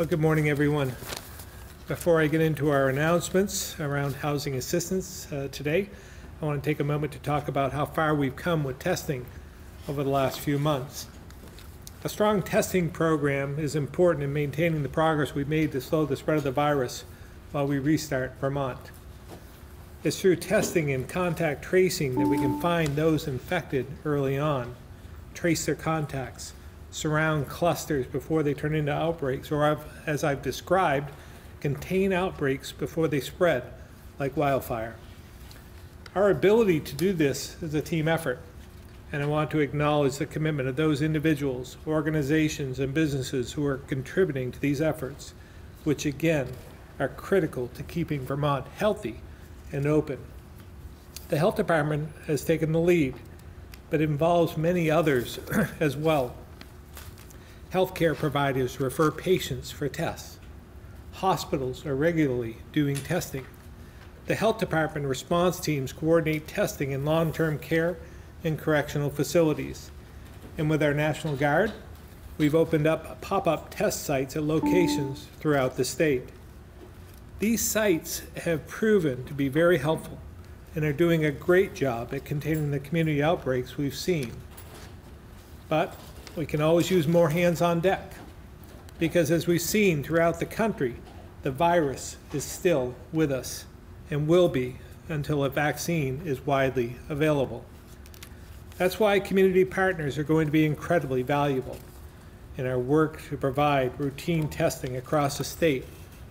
Well, good morning, everyone. Before I get into our announcements around housing assistance uh, today, I want to take a moment to talk about how far we've come with testing over the last few months. A strong testing program is important in maintaining the progress we've made to slow the spread of the virus while we restart Vermont. It's through testing and contact tracing that we can find those infected early on, trace their contacts, surround clusters before they turn into outbreaks, or as I've described, contain outbreaks before they spread like wildfire. Our ability to do this is a team effort, and I want to acknowledge the commitment of those individuals, organizations, and businesses who are contributing to these efforts, which again are critical to keeping Vermont healthy and open. The health department has taken the lead, but involves many others as well. Healthcare providers refer patients for tests. Hospitals are regularly doing testing. The health department response teams coordinate testing in long-term care and correctional facilities. And with our National Guard, we've opened up pop-up test sites at locations throughout the state. These sites have proven to be very helpful and are doing a great job at containing the community outbreaks we've seen. But we can always use more hands on deck because as we've seen throughout the country, the virus is still with us and will be until a vaccine is widely available. That's why community partners are going to be incredibly valuable in our work to provide routine testing across the state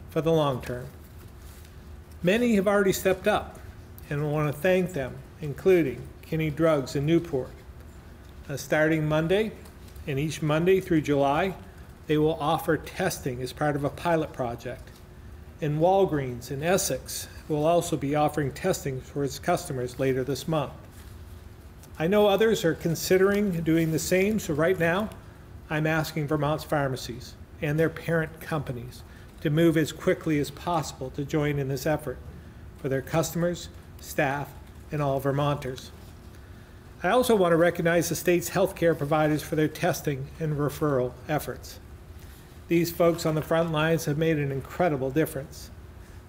for the long term. Many have already stepped up, and I want to thank them, including Kinney Drugs in Newport. Uh, starting Monday, and each Monday through July, they will offer testing as part of a pilot project. And Walgreens in Essex will also be offering testing for its customers later this month. I know others are considering doing the same, so right now, I'm asking Vermont's pharmacies and their parent companies to move as quickly as possible to join in this effort for their customers, staff, and all Vermonters. I also want to recognize the state's healthcare providers for their testing and referral efforts. These folks on the front lines have made an incredible difference,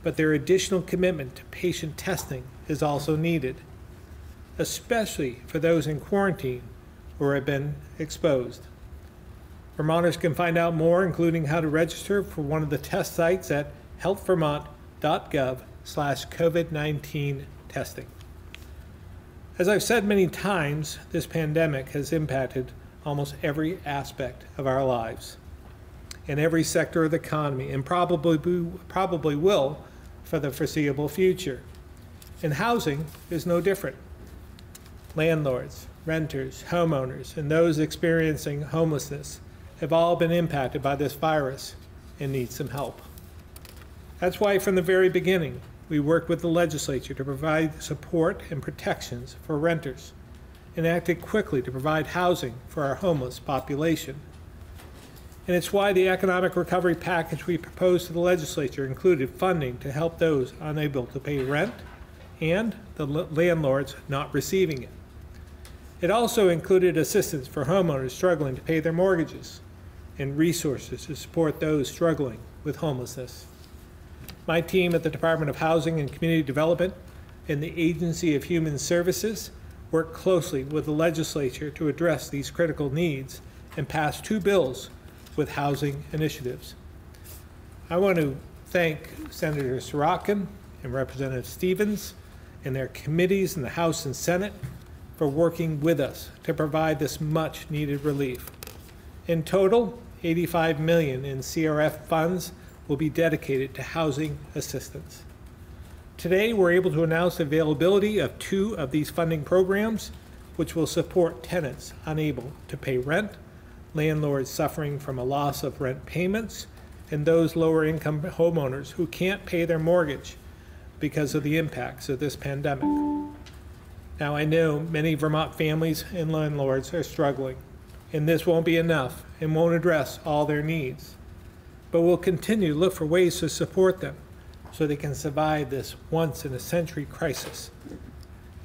but their additional commitment to patient testing is also needed, especially for those in quarantine or have been exposed. Vermonters can find out more, including how to register for one of the test sites at healthvermont.gov slash COVID-19 testing. As I've said many times, this pandemic has impacted almost every aspect of our lives in every sector of the economy and probably, probably will for the foreseeable future. And housing is no different. Landlords, renters, homeowners, and those experiencing homelessness have all been impacted by this virus and need some help. That's why from the very beginning, we worked with the legislature to provide support and protections for renters and acted quickly to provide housing for our homeless population. And it's why the economic recovery package we proposed to the legislature included funding to help those unable to pay rent and the landlords not receiving it. It also included assistance for homeowners struggling to pay their mortgages and resources to support those struggling with homelessness. My team at the Department of Housing and Community Development and the Agency of Human Services worked closely with the legislature to address these critical needs and pass two bills with housing initiatives. I want to thank Senator Sirotkin and Representative Stevens and their committees in the House and Senate for working with us to provide this much needed relief. In total, 85 million in CRF funds will be dedicated to housing assistance. Today, we're able to announce the availability of two of these funding programs, which will support tenants unable to pay rent, landlords suffering from a loss of rent payments, and those lower income homeowners who can't pay their mortgage because of the impacts of this pandemic. Now, I know many Vermont families and landlords are struggling and this won't be enough and won't address all their needs. But we'll continue to look for ways to support them so they can survive this once in a century crisis.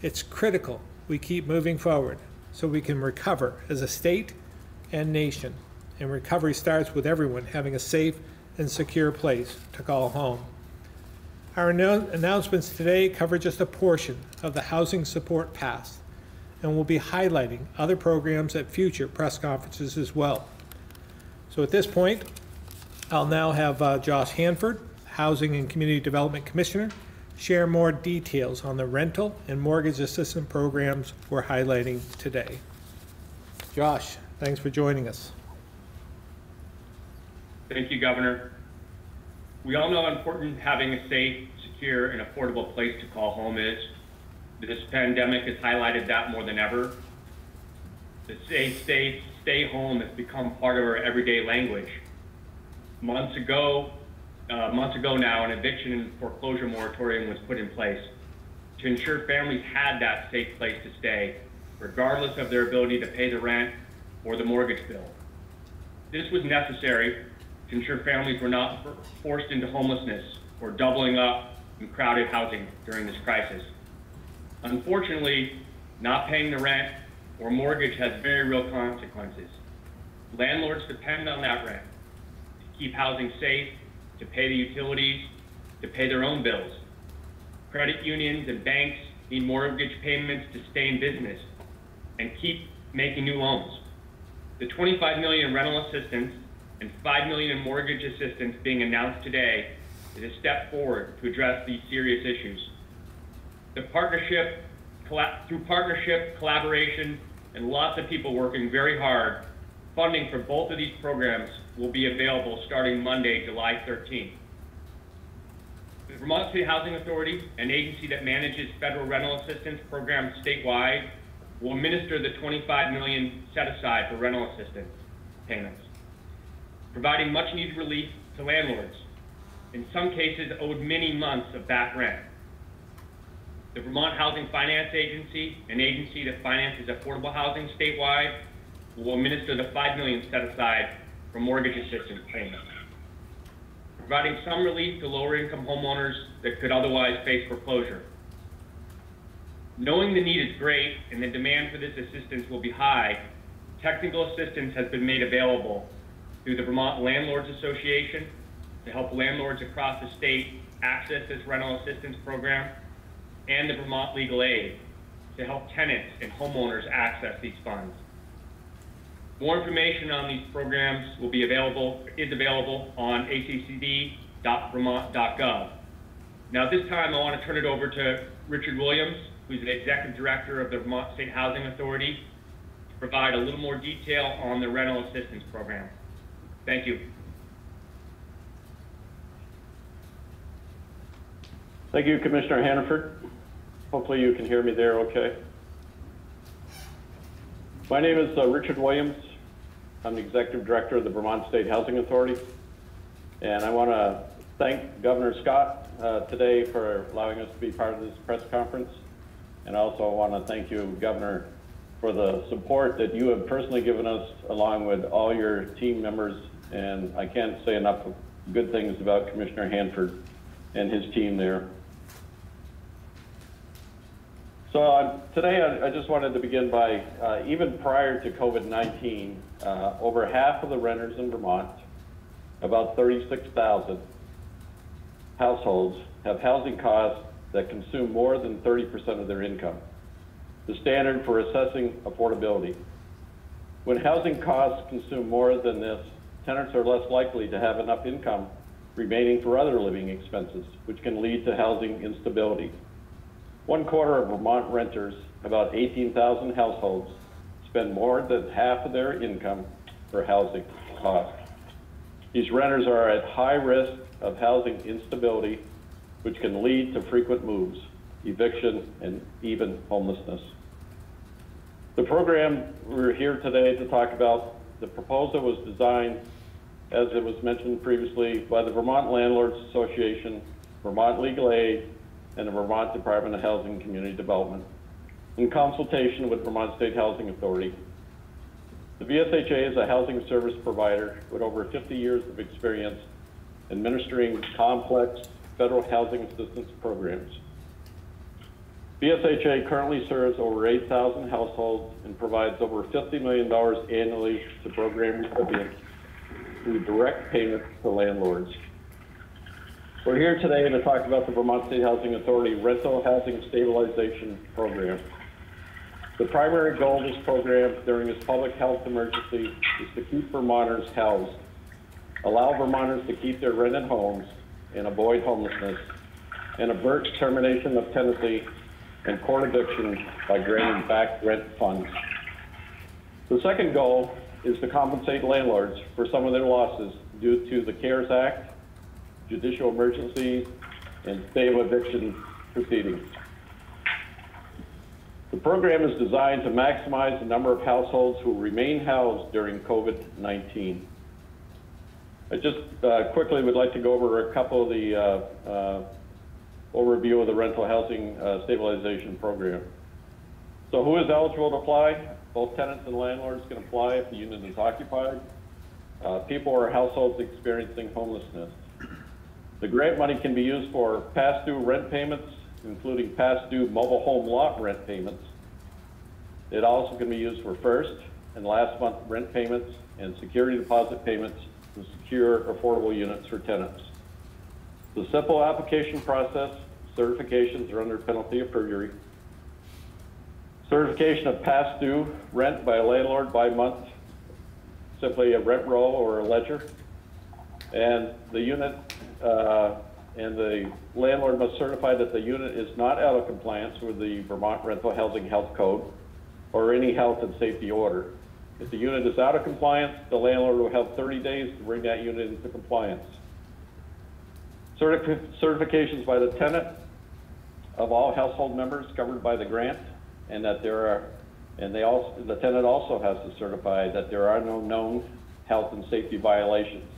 It's critical we keep moving forward so we can recover as a state and nation. And recovery starts with everyone having a safe and secure place to call home. Our announcements today cover just a portion of the Housing Support Pass, and we'll be highlighting other programs at future press conferences as well. So at this point, I'll now have uh, Josh Hanford, Housing and Community Development Commissioner, share more details on the rental and mortgage assistance programs we're highlighting today. Josh, thanks for joining us. Thank you, Governor. We all know how important having a safe, secure, and affordable place to call home is. This pandemic has highlighted that more than ever. The stay safe, stay home has become part of our everyday language. Months ago, uh, months ago now, an eviction and foreclosure moratorium was put in place to ensure families had that safe place to stay, regardless of their ability to pay the rent or the mortgage bill. This was necessary to ensure families were not forced into homelessness or doubling up in crowded housing during this crisis. Unfortunately, not paying the rent or mortgage has very real consequences. Landlords depend on that rent keep housing safe, to pay the utilities, to pay their own bills. Credit unions and banks need mortgage payments to stay in business and keep making new loans. The 25 million in rental assistance and 5 million in mortgage assistance being announced today is a step forward to address these serious issues. The partnership, through partnership, collaboration, and lots of people working very hard, funding for both of these programs will be available starting Monday, July 13th. The Vermont State Housing Authority, an agency that manages federal rental assistance programs statewide, will administer the 25 million set aside for rental assistance payments, providing much needed relief to landlords, in some cases owed many months of back rent. The Vermont Housing Finance Agency, an agency that finances affordable housing statewide, will administer the 5 million set aside for mortgage assistance payments, providing some relief to lower income homeowners that could otherwise face foreclosure. Knowing the need is great and the demand for this assistance will be high, technical assistance has been made available through the Vermont Landlords Association to help landlords across the state access this rental assistance program, and the Vermont Legal Aid to help tenants and homeowners access these funds. More information on these programs will be available, is available on accd.vermont.gov. Now, at this time, I want to turn it over to Richard Williams, who's the Executive Director of the Vermont State Housing Authority, to provide a little more detail on the rental assistance program. Thank you. Thank you, Commissioner Hannaford. Hopefully you can hear me there okay. My name is uh, Richard Williams. I'm the Executive Director of the Vermont State Housing Authority. And I want to thank Governor Scott uh, today for allowing us to be part of this press conference. And also I want to thank you, Governor, for the support that you have personally given us along with all your team members. And I can't say enough good things about Commissioner Hanford and his team there. So uh, today I, I, just wanted to begin by, uh, even prior to COVID-19, uh, over half of the renters in Vermont, about 36,000 households, have housing costs that consume more than 30% of their income, the standard for assessing affordability. When housing costs consume more than this, tenants are less likely to have enough income remaining for other living expenses, which can lead to housing instability. One quarter of Vermont renters, about 18,000 households, spend more than half of their income for housing costs. These renters are at high risk of housing instability, which can lead to frequent moves, eviction, and even homelessness. The program we're here today to talk about, the proposal was designed, as it was mentioned previously, by the Vermont Landlords Association, Vermont Legal Aid, and the Vermont Department of Housing and Community Development in consultation with Vermont State Housing Authority. The VSHA is a housing service provider with over 50 years of experience administering complex federal housing assistance programs. VSHA currently serves over 8,000 households and provides over $50 million annually to program recipients through direct payments to landlords. We're here today to talk about the Vermont State Housing Authority Rental Housing Stabilization Program. The primary goal of this program during this public health emergency is to keep Vermonters housed, allow Vermonters to keep their rented homes and avoid homelessness, and avert termination of tenancy and court eviction by granting back rent funds. The second goal is to compensate landlords for some of their losses due to the CARES Act, judicial emergencies, and stay of eviction proceedings. The program is designed to maximize the number of households who remain housed during COVID-19. I just uh, quickly would like to go over a couple of the uh, uh, overview of the rental housing uh, stabilization program. So who is eligible to apply? Both tenants and landlords can apply if the unit is occupied. Uh, people or households experiencing homelessness. The grant money can be used for past due rent payments, including past due mobile home lot rent payments. It also can be used for first and last month rent payments and security deposit payments to secure affordable units for tenants. The simple application process, certifications are under penalty of perjury. Certification of past due rent by a landlord by month, simply a rent roll or a ledger. And the unit, uh, and the landlord must certify that the unit is not out of compliance with the Vermont Rental Housing Health Code or any health and safety order. If the unit is out of compliance, the landlord will have 30 days to bring that unit into compliance. Certif certifications by the tenant of all household members covered by the grant, and that there are, and they also, the tenant also has to certify that there are no known health and safety violations.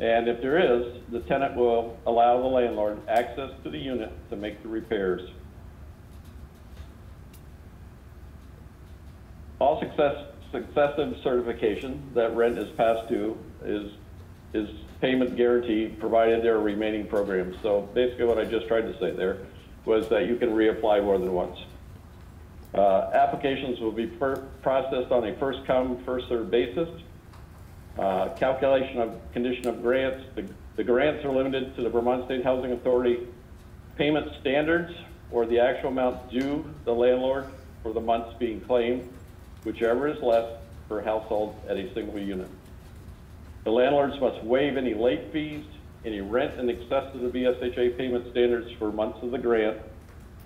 And if there is, the tenant will allow the landlord access to the unit to make the repairs. All success, successive certification that rent is past due is, is payment guaranteed provided there are remaining programs. So basically what I just tried to say there was that you can reapply more than once. Uh, applications will be processed on a first come, first served basis. Uh, calculation of condition of grants. The, the grants are limited to the Vermont State Housing Authority payment standards or the actual amount due the landlord for the months being claimed, whichever is less per household at a single unit. The landlords must waive any late fees, any rent in excess of the VSHA payment standards for months of the grant.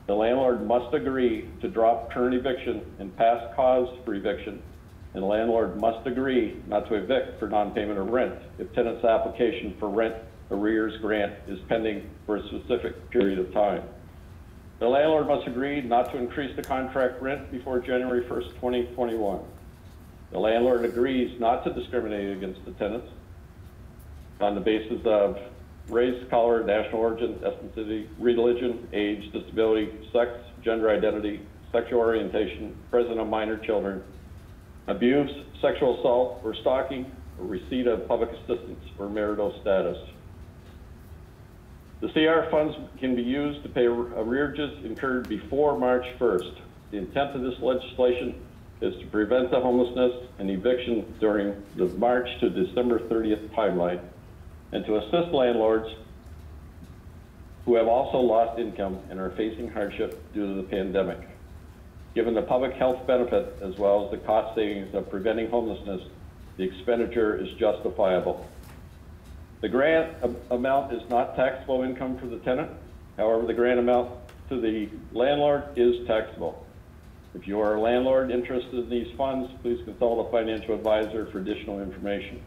The landlord must agree to drop current eviction and past cause for eviction and landlord must agree not to evict for non-payment of rent if tenant's application for rent arrears grant is pending for a specific period of time. The landlord must agree not to increase the contract rent before January 1st, 2021. The landlord agrees not to discriminate against the tenants on the basis of race, color, national origin, ethnicity, religion, age, disability, sex, gender identity, sexual orientation, presence of minor children, abuse, sexual assault, or stalking, or receipt of public assistance or marital status. The CR funds can be used to pay arrearages incurred before March 1st. The intent of this legislation is to prevent the homelessness and eviction during the March to December 30th timeline and to assist landlords who have also lost income and are facing hardship due to the pandemic. Given the public health benefit as well as the cost savings of preventing homelessness, the expenditure is justifiable. The grant amount is not taxable income for the tenant. However, the grant amount to the landlord is taxable. If you are a landlord interested in these funds, please consult a financial advisor for additional information.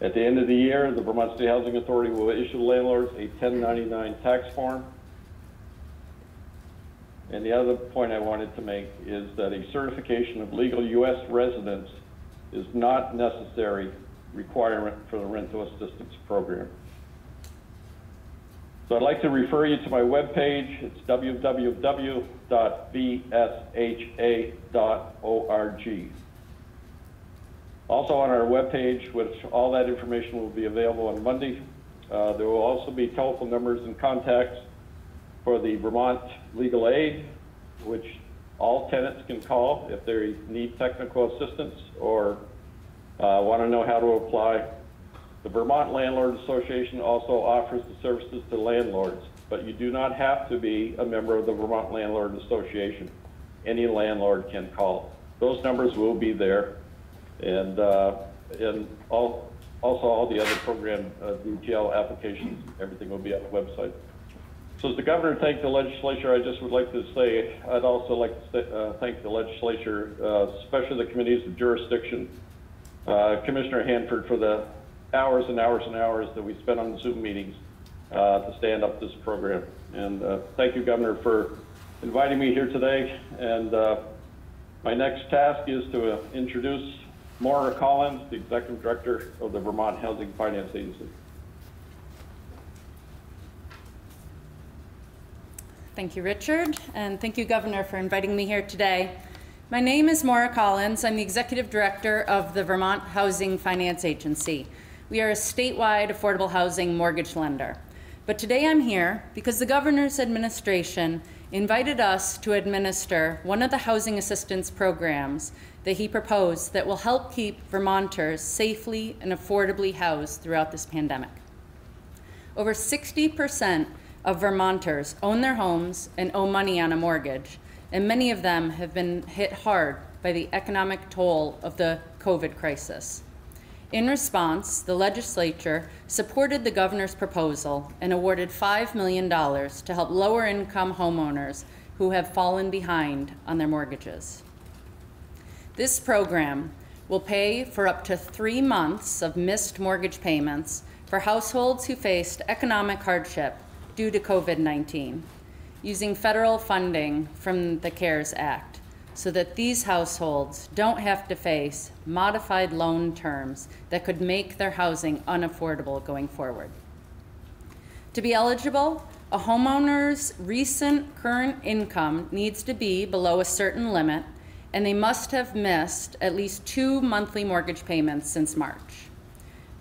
At the end of the year, the Vermont State Housing Authority will issue landlords a 1099 tax form and the other point I wanted to make is that a certification of legal U.S. residence is not necessary requirement for the rental assistance program. So I'd like to refer you to my webpage. It's www.vsha.org. Also on our webpage, which all that information will be available on Monday, uh, there will also be telephone numbers and contacts for the Vermont Legal Aid, which all tenants can call if they need technical assistance or uh, want to know how to apply. The Vermont Landlord Association also offers the services to landlords, but you do not have to be a member of the Vermont Landlord Association. Any landlord can call. Those numbers will be there. And, uh, and all, also all the other program uh, detail applications, everything will be on the website. So as the governor thanked the legislature, I just would like to say, I'd also like to say, uh, thank the legislature, uh, especially the committees of jurisdiction, uh, Commissioner Hanford for the hours and hours and hours that we spent on Zoom meetings uh, to stand up this program. And uh, thank you, Governor, for inviting me here today. And uh, my next task is to introduce Maura Collins, the Executive Director of the Vermont Housing Finance Agency. Thank you, Richard, and thank you, Governor, for inviting me here today. My name is Maura Collins. I'm the Executive Director of the Vermont Housing Finance Agency. We are a statewide affordable housing mortgage lender. But today I'm here because the Governor's administration invited us to administer one of the housing assistance programs that he proposed that will help keep Vermonters safely and affordably housed throughout this pandemic. Over 60% of Vermonters own their homes and owe money on a mortgage, and many of them have been hit hard by the economic toll of the COVID crisis. In response, the legislature supported the governor's proposal and awarded $5 million to help lower income homeowners who have fallen behind on their mortgages. This program will pay for up to three months of missed mortgage payments for households who faced economic hardship due to COVID 19, using federal funding from the CARES Act so that these households don't have to face modified loan terms that could make their housing unaffordable going forward. To be eligible, a homeowner's recent current income needs to be below a certain limit, and they must have missed at least two monthly mortgage payments since March.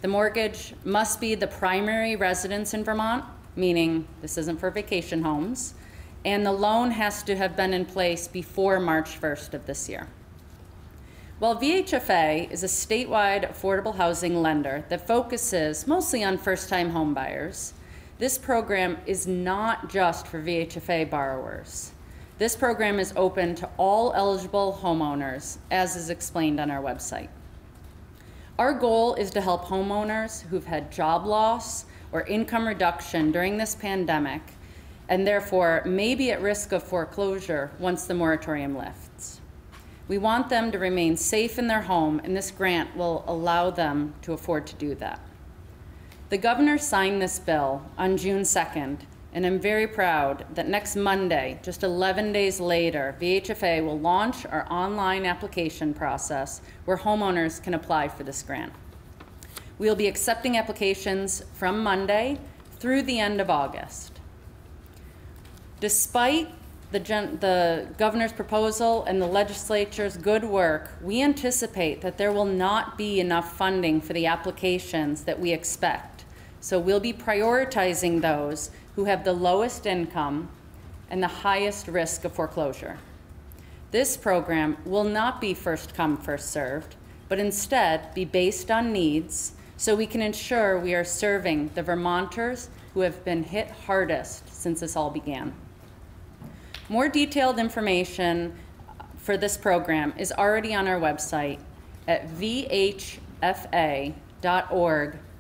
The mortgage must be the primary residence in Vermont, meaning this isn't for vacation homes, and the loan has to have been in place before March 1st of this year. While VHFA is a statewide affordable housing lender that focuses mostly on first-time homebuyers, this program is not just for VHFA borrowers. This program is open to all eligible homeowners, as is explained on our website. Our goal is to help homeowners who've had job loss or income reduction during this pandemic and therefore may be at risk of foreclosure once the moratorium lifts. We want them to remain safe in their home, and this grant will allow them to afford to do that. The governor signed this bill on June 2nd, and I'm very proud that next Monday, just 11 days later, VHFA will launch our online application process where homeowners can apply for this grant. We'll be accepting applications from Monday through the end of August. Despite the, the, governor's proposal and the legislature's good work, we anticipate that there will not be enough funding for the applications that we expect. So we'll be prioritizing those who have the lowest income and the highest risk of foreclosure. This program will not be first come, first served, but instead be based on needs so we can ensure we are serving the Vermonters who have been hit hardest since this all began. More detailed information for this program is already on our website at vhfa.org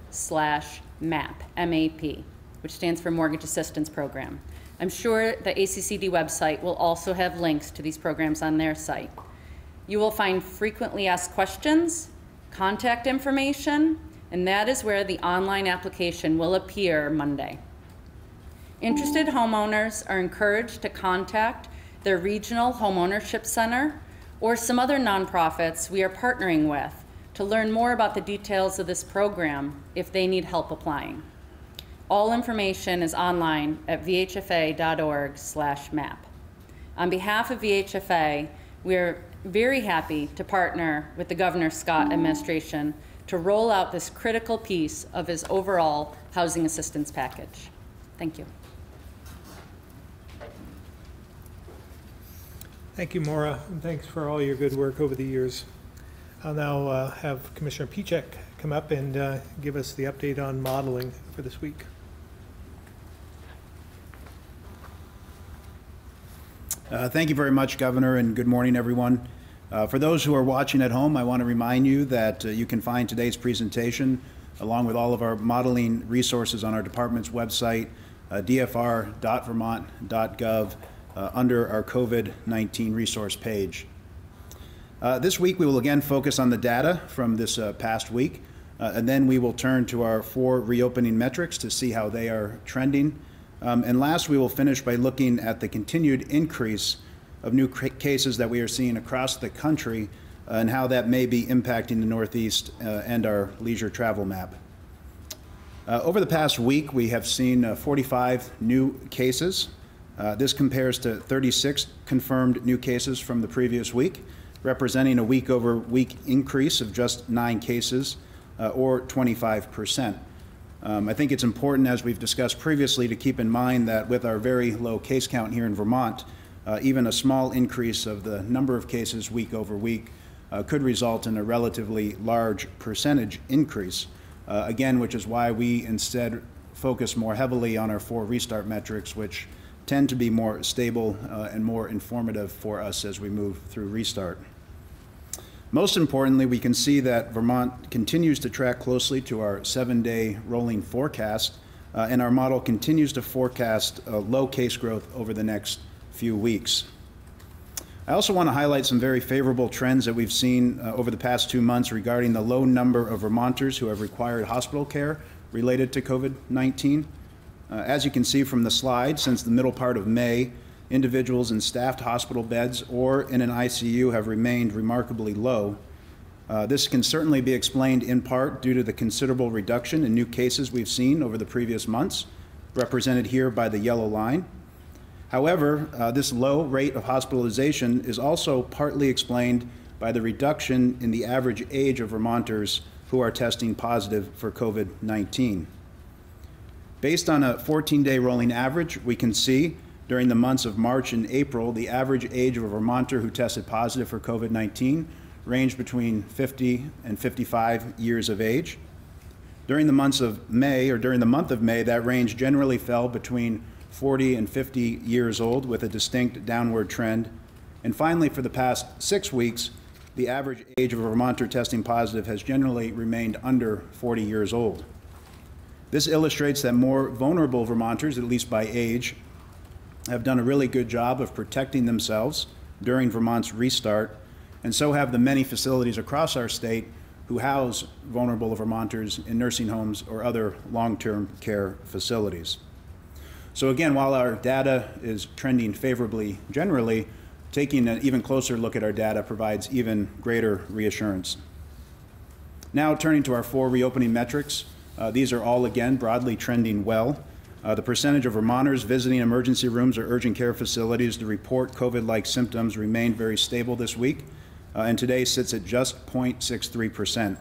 slash MAP, M-A-P, which stands for Mortgage Assistance Program. I'm sure the ACCD website will also have links to these programs on their site. You will find frequently asked questions, contact information, and that is where the online application will appear Monday. Interested homeowners are encouraged to contact their regional homeownership center or some other nonprofits we are partnering with to learn more about the details of this program if they need help applying. All information is online at vhfa.org/map. On behalf of VHFA, we are very happy to partner with the Governor Scott administration to roll out this critical piece of his overall housing assistance package. Thank you. Thank you, Maura, and thanks for all your good work over the years. I'll now uh, have Commissioner Pieciak come up and uh, give us the update on modeling for this week. Uh, Thank you very much, Governor, and good morning, everyone. Uh, For those who are watching at home, I want to remind you that uh, you can find today's presentation along with all of our modeling resources on our department's website, uh, dfr.vermont.gov, uh, under our COVID-19 resource page. Uh, This week, we will again focus on the data from this uh, past week, and then we will turn to our four reopening metrics to see how they are trending. Um, And last, we will finish by looking at the continued increase of new cases that we are seeing across the country uh, and how that may be impacting the Northeast uh, and our leisure travel map. Uh, Over the past week, we have seen uh, 45 new cases. Uh, This compares to 36 confirmed new cases from the previous week, representing a week-over-week increase of just nine cases, uh, or 25%. Um, I think it's important, as we've discussed previously, to keep in mind that with our very low case count here in Vermont, uh, even a small increase of the number of cases week over week uh, could result in a relatively large percentage increase. Uh, again, which is why we instead focus more heavily on our four restart metrics, which tend to be more stable uh, and more informative for us as we move through restart. Most importantly, we can see that Vermont continues to track closely to our seven-day rolling forecast, uh, and our model continues to forecast uh, low case growth over the next few weeks. I also want to highlight some very favorable trends that we've seen uh, over the past two months regarding the low number of Vermonters who have required hospital care related to COVID-19. Uh, As you can see from the slide, since the middle part of May, individuals in staffed hospital beds or in an ICU have remained remarkably low. Uh, This can certainly be explained in part due to the considerable reduction in new cases we've seen over the previous months, represented here by the yellow line. However, uh, this low rate of hospitalization is also partly explained by the reduction in the average age of Vermonters who are testing positive for COVID-19. Based on a 14-day rolling average, we can see during the months of March and April, the average age of a Vermonter who tested positive for COVID-19 ranged between 50 and 55 years of age. During the months of May, or during the month of May, that range generally fell between 40 and 50 years old with a distinct downward trend. And finally, for the past six weeks, the average age of a Vermonter testing positive has generally remained under 40 years old. This illustrates that more vulnerable Vermonters, at least by age, have done a really good job of protecting themselves during Vermont's restart, and so have the many facilities across our state who house vulnerable Vermonters in nursing homes or other long-term care facilities. So again, while our data is trending favorably generally, taking an even closer look at our data provides even greater reassurance. Now turning to our four reopening metrics, uh, these are all again broadly trending well. Uh, the percentage of Vermonters visiting emergency rooms or urgent care facilities to report COVID-like symptoms remained very stable this week, uh, and today sits at just 0.63%,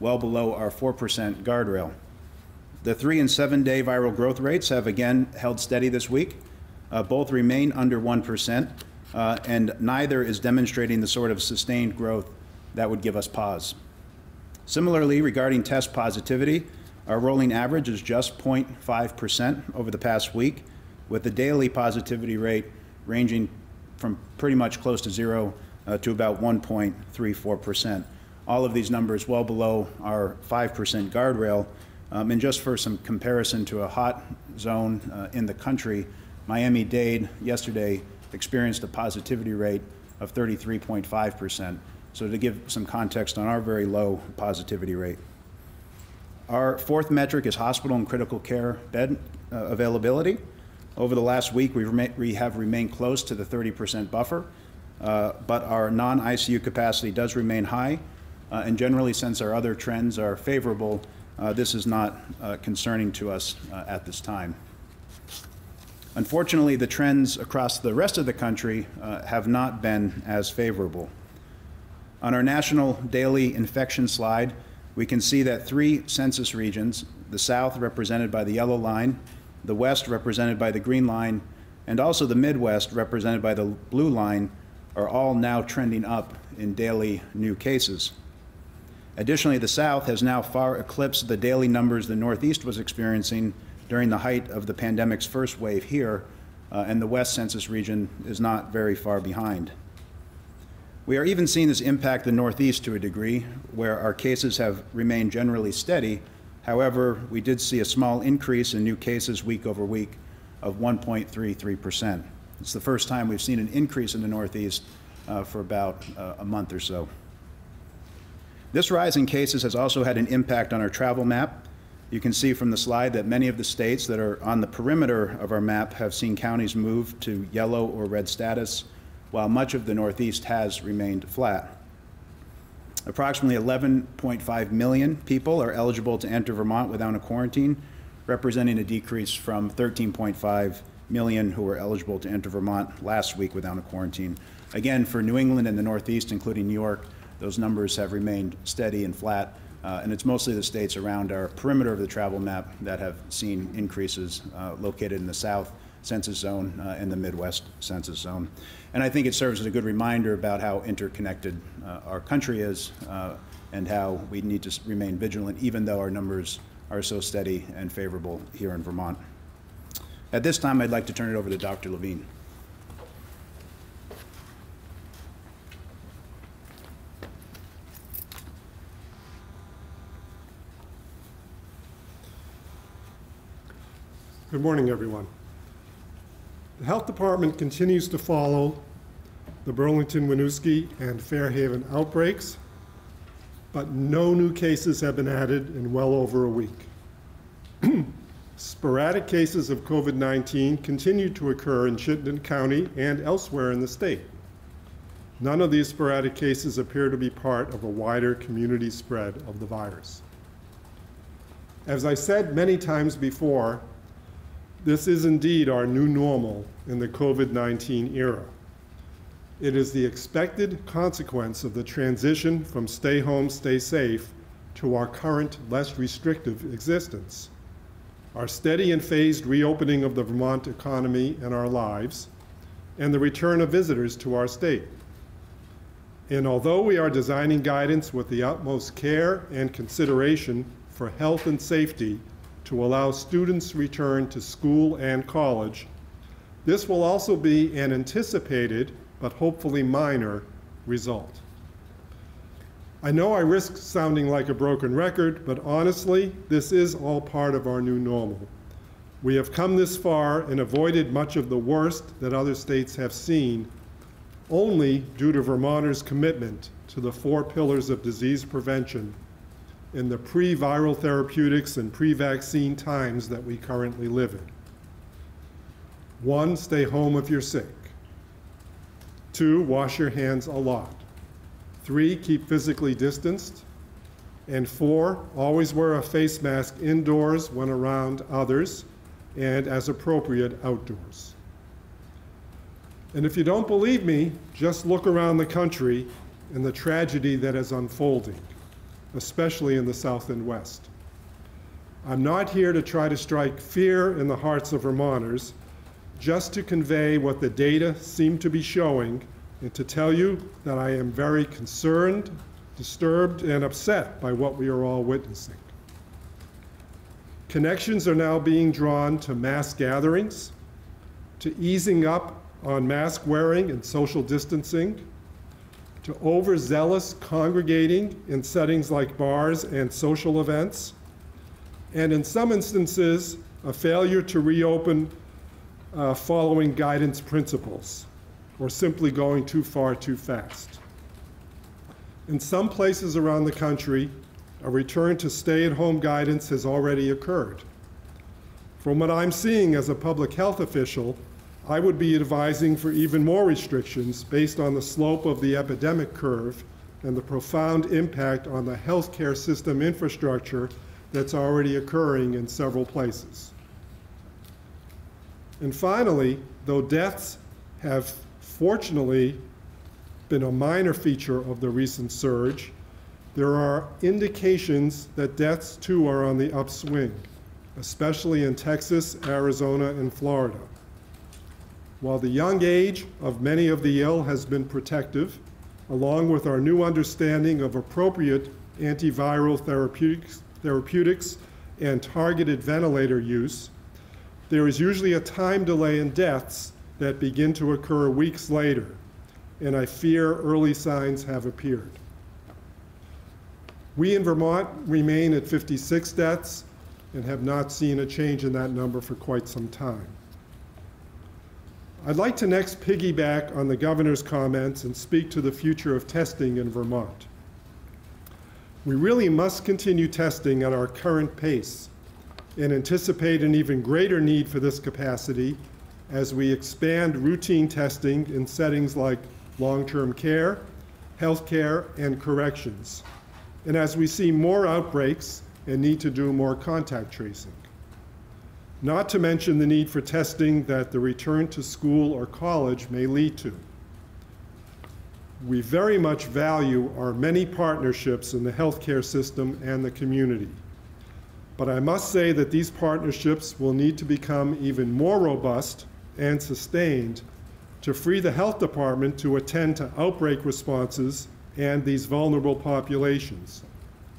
well below our 4% guardrail. The three and seven day viral growth rates have again held steady this week. Uh, both remain under 1%, uh, and neither is demonstrating the sort of sustained growth that would give us pause. Similarly, regarding test positivity, our rolling average is just 0.5% over the past week, with the daily positivity rate ranging from pretty much close to zero uh, to about 1.34%. All of these numbers well below our 5% guardrail. Um, and just for some comparison to a hot zone uh, in the country, Miami Dade yesterday experienced a positivity rate of 33.5%. So to give some context on our very low positivity rate. Our fourth metric is hospital and critical care bed uh, availability. Over the last week, we, have remained close to the 30% buffer, uh, but our non-ICU capacity does remain high. Uh, and generally, since our other trends are favorable, this is not uh, concerning to us uh, at this time. Unfortunately, the trends across the rest of the country uh, have not been as favorable. On our national daily infection slide, we can see that three census regions, the South represented by the yellow line, the West represented by the green line, and also the Midwest represented by the blue line, are all now trending up in daily new cases. Additionally, the South has now far eclipsed the daily numbers the Northeast was experiencing during the height of the pandemic's first wave here, uh, and the West Census region is not very far behind. We are even seeing this impact the Northeast to a degree, where our cases have remained generally steady. However, we did see a small increase in new cases week over week of 1.33%. It's the first time we've seen an increase in the Northeast uh, for about uh, a month or so. This rise in cases has also had an impact on our travel map. You can see from the slide that many of the states that are on the perimeter of our map have seen counties move to yellow or red status, while much of the Northeast has remained flat. Approximately 11.5 million people are eligible to enter Vermont without a quarantine, representing a decrease from 13.5 million who were eligible to enter Vermont last week without a quarantine. Again, for New England and the Northeast, including New York, those numbers have remained steady and flat, uh, and it's mostly the states around our perimeter of the travel map that have seen increases uh, located in the South census zone uh, and the Midwest census zone. And I think it serves as a good reminder about how interconnected uh, our country is uh, and how we need to remain vigilant, even though our numbers are so steady and favorable here in Vermont. At this time, I'd like to turn it over to Dr. Levine. Good morning, everyone. The Health Department continues to follow the Burlington, Winooski, and Fair Haven outbreaks, but no new cases have been added in well over a week. Sporadic cases of COVID-19 continue to occur in Chittenden County and elsewhere in the state. None of these sporadic cases appear to be part of a wider community spread of the virus. As I said many times before, this is indeed our new normal in the COVID 19 era. It is the expected consequence of the transition from stay home, stay safe to our current, less restrictive existence. Our steady and phased reopening of the Vermont economy and our lives, and the return of visitors to our state. And although we are designing guidance with the utmost care and consideration for health and safety to allow students return to school and college, this will also be an anticipated, but hopefully minor, result. I know I risk sounding like a broken record, but honestly, this is all part of our new normal. We have come this far and avoided much of the worst that other states have seen only due to Vermonters' commitment to the four pillars of disease prevention in the pre-viral therapeutics and pre-vaccine times that we currently live in. One, stay home if you're sick. Two, wash your hands a lot. Three, keep physically distanced. And four, always wear a face mask indoors when around others and as appropriate outdoors. And if you don't believe me, just look around the country and the tragedy that is unfolding, especially in the South and West. I'm not here to try to strike fear in the hearts of Vermonters, just to convey what the data seem to be showing and to tell you that I am very concerned, disturbed, and upset by what we are all witnessing. Connections are now being drawn to mass gatherings, to easing up on mask wearing and social distancing, to overzealous congregating in settings like bars and social events, and in some instances, a failure to reopen uh, following guidance principles, or simply going too far too fast. In some places around the country, a return to stay at home guidance has already occurred. From what I'm seeing as a public health official, I would be advising for even more restrictions based on the slope of the epidemic curve and the profound impact on the healthcare system infrastructure that's already occurring in several places. And finally, though deaths have fortunately been a minor feature of the recent surge, there are indications that deaths too are on the upswing, especially in Texas, Arizona, and Florida. While the young age of many of the ill has been protective, along with our new understanding of appropriate antiviral therapeutics, therapeutics, and targeted ventilator use, there is usually a time delay in deaths that begin to occur weeks later, and I fear early signs have appeared. We in Vermont remain at 56 deaths and have not seen a change in that number for quite some time. I'd like to next piggyback on the governor's comments and speak to the future of testing in Vermont. We really must continue testing at our current pace and anticipate an even greater need for this capacity as we expand routine testing in settings like long-term care, healthcare, and corrections, and as we see more outbreaks and need to do more contact tracing. Not to mention the need for testing that the return to school or college may lead to. We very much value our many partnerships in the healthcare system and the community. But I must say that these partnerships will need to become even more robust and sustained to free the health department to attend to outbreak responses and these vulnerable populations,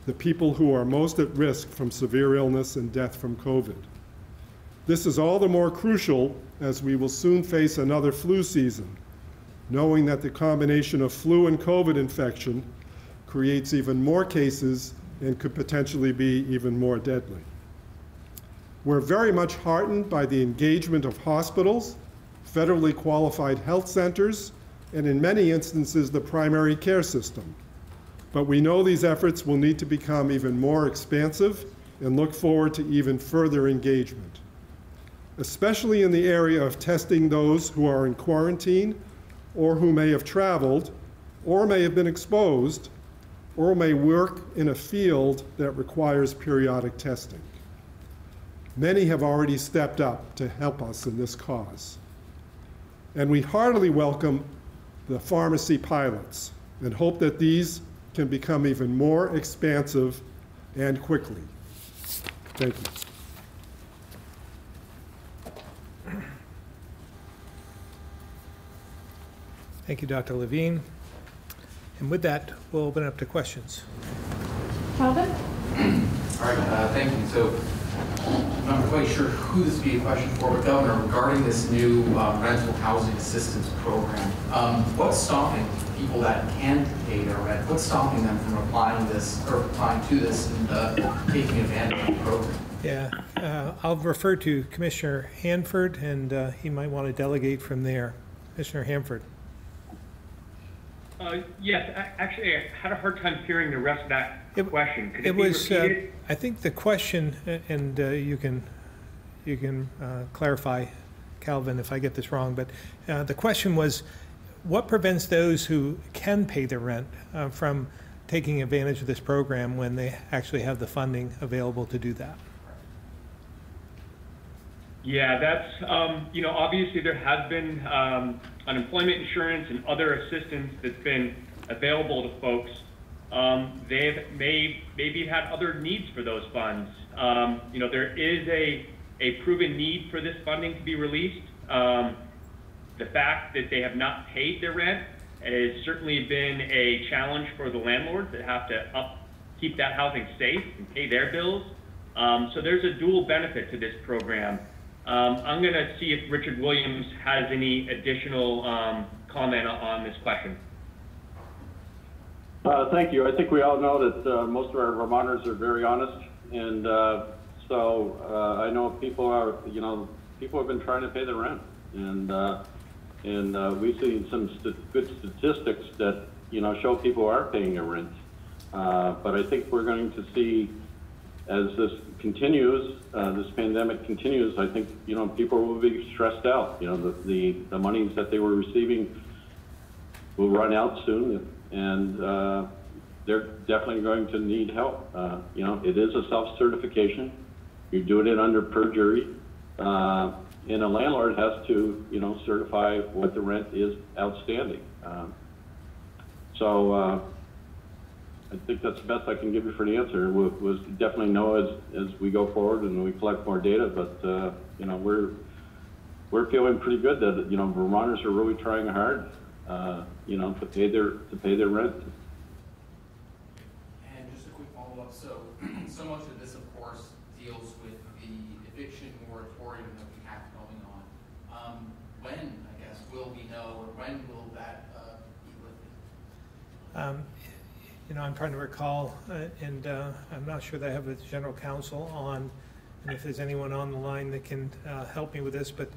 the people who are most at risk from severe illness and death from COVID. This is all the more crucial as we will soon face another flu season, knowing that the combination of flu and COVID infection creates even more cases and could potentially be even more deadly. We're very much heartened by the engagement of hospitals, federally qualified health centers, and in many instances, the primary care system. But we know these efforts will need to become even more expansive and look forward to even further engagement, especially in the area of testing those who are in quarantine or who may have traveled or may have been exposed or may work in a field that requires periodic testing. Many have already stepped up to help us in this cause. And we heartily welcome the pharmacy pilots and hope that these can become even more expansive and quickly. Thank you. Thank you, Dr. Levine. And with that, we'll open it up to questions. Calvin? All right, uh, thank you. So I'm not quite sure who this would be a question for, but Governor, regarding this new um, rental housing assistance program, um, what's stopping people that can pay their rent? What's stopping them from applying this, or applying to this and uh, taking advantage of the program? Yeah, uh, I'll refer to Commissioner Hanford, and uh, he might want to delegate from there. Commissioner Hanford. Uh, yes, a- actually, I had a hard time hearing the rest of that It- question. Could It it be was, uh, repeated? I think the question, and uh, you can, you can uh, clarify, Calvin, if I get this wrong, but uh, the question was, what prevents those who can pay their rent uh, from taking advantage of this program when they actually have the funding available to do that? Yeah, that's, um, you know, obviously there has been, um, unemployment insurance and other assistance that's been available to folks. Um, they've may, maybe had other needs for those funds. Um, you know, there is a, a proven need for this funding to be released. Um, the fact that they have not paid their rent has certainly been a challenge for the landlords that have to up, keep that housing safe and pay their bills. Um, so there's a dual benefit to this program. Um, I'm going to see if Richard Williams has any additional um, comment on this question. Uh, Thank you. I think we all know that uh, most of our Vermonters are very honest, and uh, so uh, I know people are, you know, people have been trying to pay the rent, and uh, and uh, we've seen some st- good statistics that you know show people are paying their rent. But I think we're going to see, as this continues, uh, this pandemic continues, I think you know people will be stressed out. You know, the the, the monies that they were receiving will run out soon, and uh, they're definitely going to need help. Uh, you know, it is a self-certification. You're doing it under perjury, uh, and a landlord has to, you know, certify what the rent is outstanding. Um, so uh, I think that's the best I can give you for the answer. We'll, we'll definitely know as as we go forward and we collect more data, but uh, you know, we're we're feeling pretty good that you know Vermonters are really trying hard, uh, you know, to pay their to pay their rent. And just a quick so, so much of this, of course, deals with the eviction moratorium that we have going on. Um, When, I guess, will we know, or when will that uh, be lifted? Um, You know, I'm trying to recall, uh, and uh, I'm not sure that I have a general counsel on, and if there's anyone on the line that can uh, help me with this, but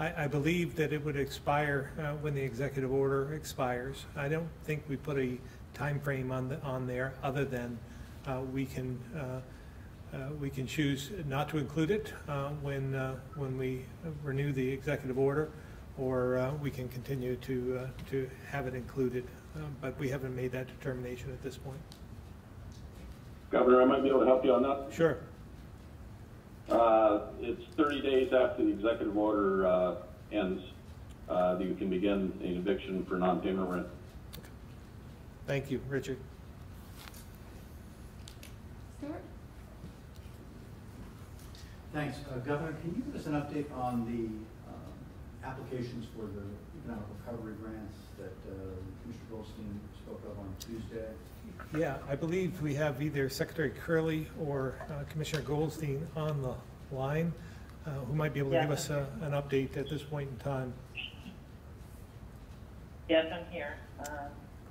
I, I believe that it would expire uh, when the executive order expires. I don't think we put a time frame on, the- on there, other than uh, we can, uh, we can choose not to include it when, when we renew the executive order, or we can continue to, to have it included, Um, but we haven't made that determination at this point. Governor, I might be able to help you on that. Sure. Uh, It's 30 days after the executive order uh, ends, uh, that you can begin an eviction for non-payment rent. Thank you, Richard. Stuart? Thanks. Uh, Governor, can you give us an update on the um, applications for the economic recovery grants that uh, Commissioner Goldstein spoke of on Tuesday? Yeah, I believe we have either Secretary Kurrle or uh, Commissioner Goldstein on the line, uh, who might be able to give us a- an update at this point in time. Yes, I'm here. Um,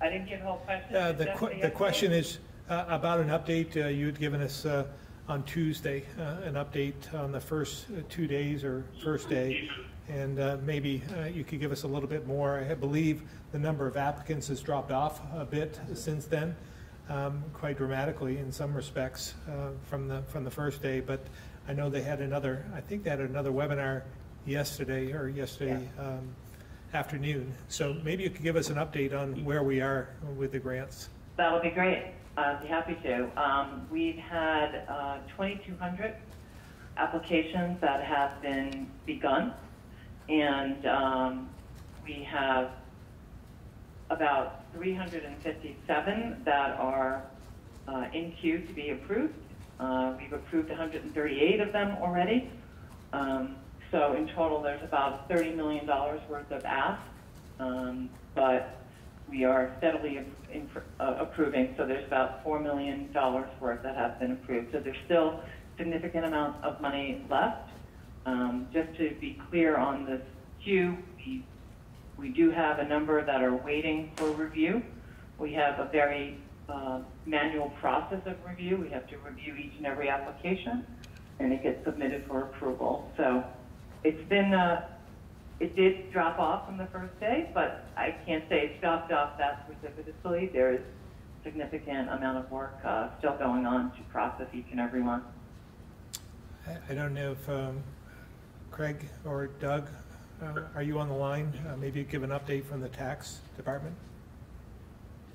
I didn't get the whole question. Uh, The that que- the question is uh, about an update. Uh, You had given us uh, on Tuesday, uh, an update on the first uh, two days or first day, and uh, maybe uh, you could give us a little bit more. I believe the number of applicants has dropped off a bit since then, um, quite dramatically in some respects uh, from the, from the first day, but I know they had another, I think they had another webinar yesterday or yesterday um, afternoon. So maybe you could give us an update on where we are with the grants. That would be great. I'd be happy to. Um, We've had uh, 2,200 applications that have been begun, and um, we have about 357 that are uh, in queue to be approved. Uh, We've approved 138 of them already. Um, So in total, there's about $30 million worth of ask, Um, but we are steadily uh, approving, so there's about $4 million worth that have been approved. So there's still significant amount of money left. Um, Just to be clear on this queue, we we do have a number that are waiting for review. We have a very uh, manual process of review. We have to review each and every application, and it gets submitted for approval. So it's been, uh, it did drop off from the first day, but I can't say it's dropped off that precipitously. There is significant amount of work uh, still going on to process each and every one. I- I don't know if um, Craig or Doug, uh, are you on the line? Uh, Maybe give an update from the tax department?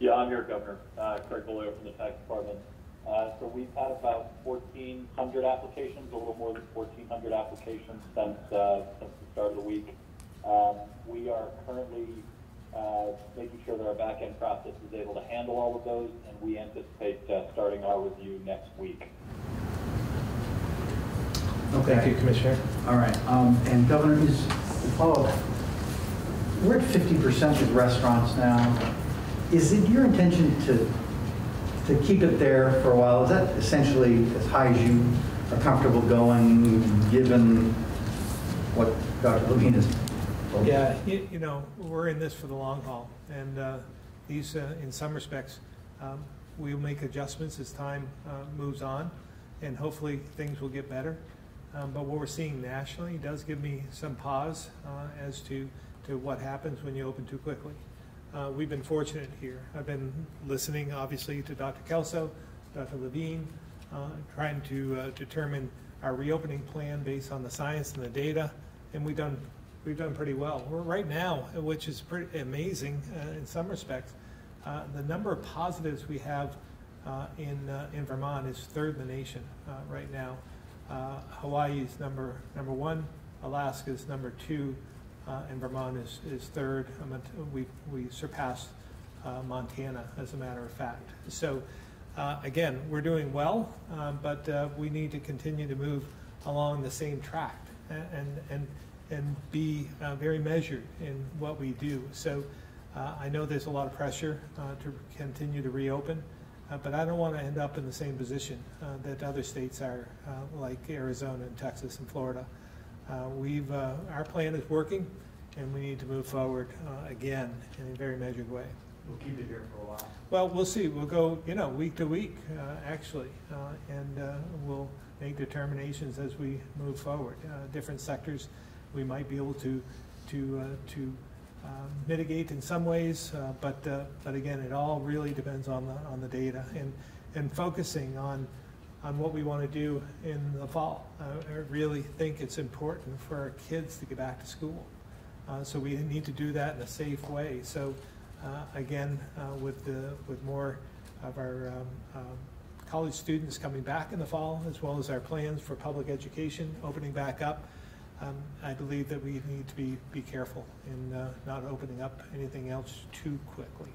Yeah, I'm here, Governor. Uh, Craig Bolio from the Tax Department. Uh, So we've had about 1,400 applications, a little more than 1,400 applications since, uh, since the start of the week. Um, We are currently uh, making sure that our back-end process is able to handle all of those, and we anticipate uh, starting our review next week. Thank you, Commissioner. All right, um, and Governor, is, follow we're at fifty percent of restaurants now. Is it your intention to, to keep it there for a while? Is that essentially as high as you are comfortable going, given what Dr. Levine is? Yeah, you you know, we're in this for the long haul, and uh, these, uh, in some respects, um, we'll make adjustments as time uh, moves on, and hopefully, things will get better. Um, But what we're seeing nationally does give me some pause uh, as to, to what happens when you open too quickly. Uh, We've been fortunate here. I've been listening, obviously, to Dr. Kelso, Dr. Levine, uh, trying to uh, determine our reopening plan based on the science and the data, and we've done, we've done pretty well. We're right now, which is pretty amazing uh, in some respects, uh, the number of positives we have in, in Vermont is third in the nation right now. Uh, Hawaii is number, number one, Alaska is number two, uh, and Vermont is, is third. Um, We, we surpassed uh, Montana, as a matter of fact. So, uh, again, we're doing well, um, but uh, we need to continue to move along the same track and, and, and be uh, very measured in what we do. So I know there's a lot of pressure to continue to reopen. Uh, But I don't want to end up in the same position uh, that other states are, uh, like Arizona and Texas and Florida. Uh, We've, uh, our plan is working, and we need to move forward uh, again in a very measured way. We'll keep it here for a while. Well, we'll see. We'll go, you know, week to week, uh, actually, uh, and uh, we'll make determinations as we move forward. Uh, Different sectors, we might be able to, to, uh, to uh, mitigate in some ways, uh, but, uh, but again, it all really depends on the, on the data and, and focusing on, on what we want to do in the fall. I really think it's important for our kids to get back to school. Uh, So we need to do that in a safe way. So uh, again, uh, with the, with more of our um, um, college students coming back in the fall, as well as our plans for public education opening back up, um, I believe that we need to be, be careful in uh, not opening up anything else too quickly.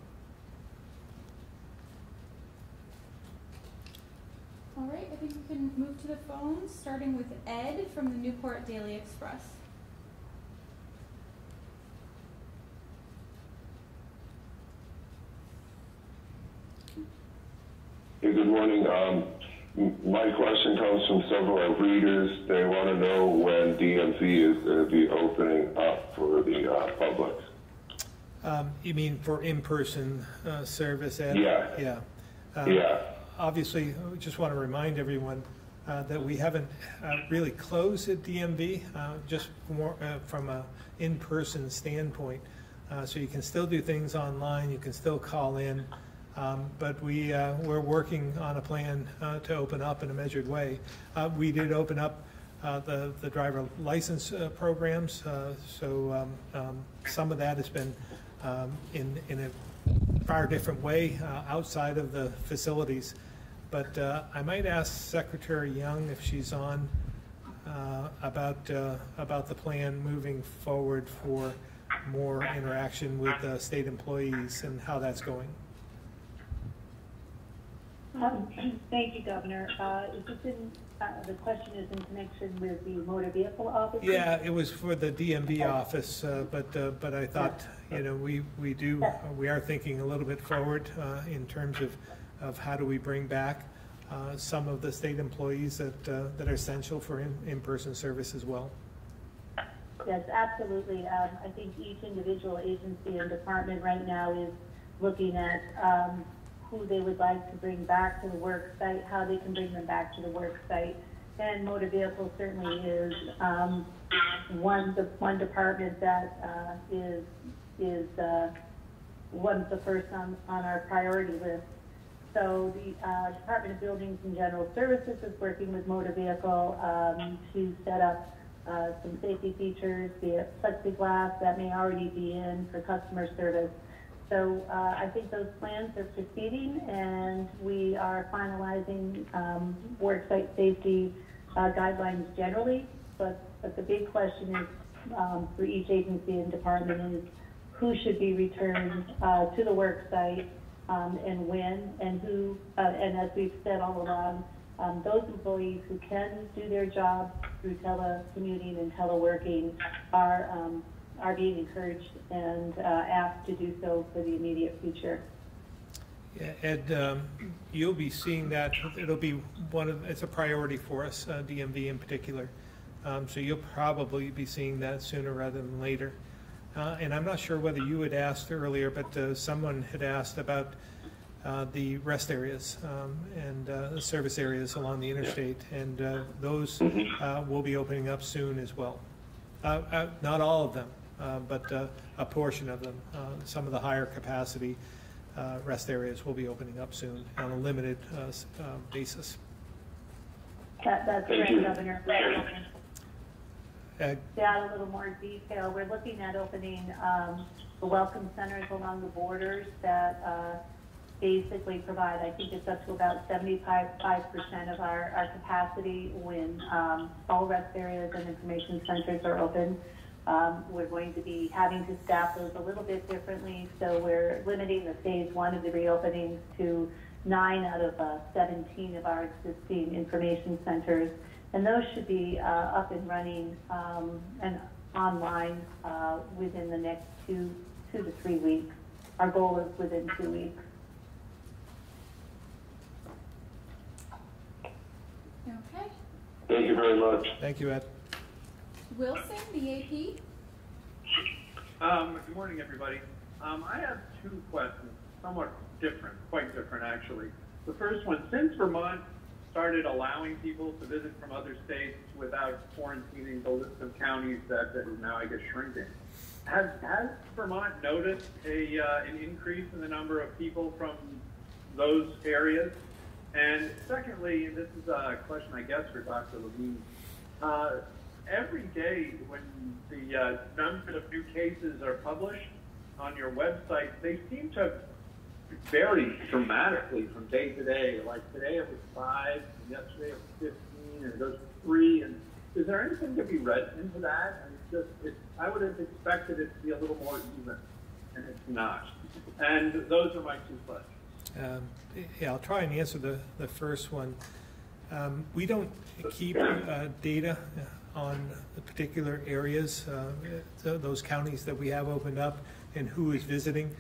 All right, I think we can move to the phones, starting with Ed from the Newport Daily Express. Hey, good morning. Um, m- my question comes from several readers. They want to know when DMV is going to be opening up for the uh, public. Um, You mean for in-person uh, service, Ed? Yeah. Yeah. Um, Yeah. Obviously, I just want to remind everyone uh, that we haven't uh, really closed at DMV, uh, just more uh, from a in-person standpoint. Uh, So you can still do things online, you can still call in, um, but we, uh, we're working on a plan uh, to open up in a measured way. Uh, We did open up uh, the, the driver license uh, programs, uh, so um, um, some of that has been um, in, in a far different way outside of the facilities. But I might ask Secretary Young if she's on about, about the plan moving forward for more interaction with state employees and how that's going. Um, Thank you, Governor. Uh, Is this in, uh, the question is in connection with the motor vehicle office? Yeah, it was for the DMV office, uh, but, uh, but I thought, you know, we, we do, we are thinking a little bit forward uh, in terms of, of how do we bring back uh, some of the state employees that, uh, that are essential for in- in-person service as well. Yes, absolutely. Um, I think each individual agency and department right now is looking at um, who they would like to bring back to the work site, how they can bring them back to the work site. And motor vehicle certainly is um, one, the one department that uh, is, is uh, one of the first on, on our priority list. So the uh, Department of Buildings and General Services is working with motor vehicle um, to set up uh, some safety features, be it plexiglass that may already be in for customer service. So uh, I think those plans are proceeding, and we are finalizing um, worksite safety uh, guidelines generally. But, but the big question is um, for each agency and department is who should be returned uh, to the work site um, and when, and who, uh, and as we've said all along, um, those employees who can do their job through telecommuting and teleworking are, um, are being encouraged and uh, asked to do so for the immediate future. Yeah, Ed, um, you'll be seeing that, it'll be one of, it's a priority for us, uh, DMV in particular. Um, So you'll probably be seeing that sooner rather than later. Uh, And I'm not sure whether you had asked earlier, but uh, someone had asked about uh, the rest areas um, and uh, the service areas along the interstate. And uh, those uh, will be opening up soon as well. Uh, uh, Not all of them, but uh, a portion of them. Uh, Some of the higher capacity uh, rest areas will be opening up soon on a limited uh, uh, basis. That, that's Thank correct, you. Governor. Uh, To add a little more detail, we're looking at opening um, the welcome centers along the borders that uh, basically provide, I think it's up to about 75% of our, our capacity when um, all rest areas and information centers are open. Um, we're going to be having to staff those a little bit differently, so we're limiting the phase one of the reopenings to nine out of uh, 17 of our existing information centers, and those should be uh, up and running um, and online uh, within the next two two to three weeks. Our goal is within two weeks. Okay. Thank you very much. Thank you, Ed. Wilson, the AP. Um, good morning, everybody. Um, I have two questions, somewhat different, quite different, actually. The first one, since Vermont started allowing people to visit from other states without quarantining the list of counties that, that is now, I guess, shrinking, has, has Vermont noticed a, uh, an increase in the number of people from those areas? And secondly, and this is a question, I guess, for Dr. Levine, uh, every day when the uh, number of new cases are published on your website, they seem to vary dramatically from day to day. Like today it was five, and yesterday it was 15, and goes three. And is there anything to be read into that? And it's just, it's, I would have expected it to be a little more even, and it's not. And those are my two questions. Um, Yeah, I'll try and answer the, the first one. Um, We don't keep uh, data on the particular areas, uh, th- those counties that we have opened up and who is visiting.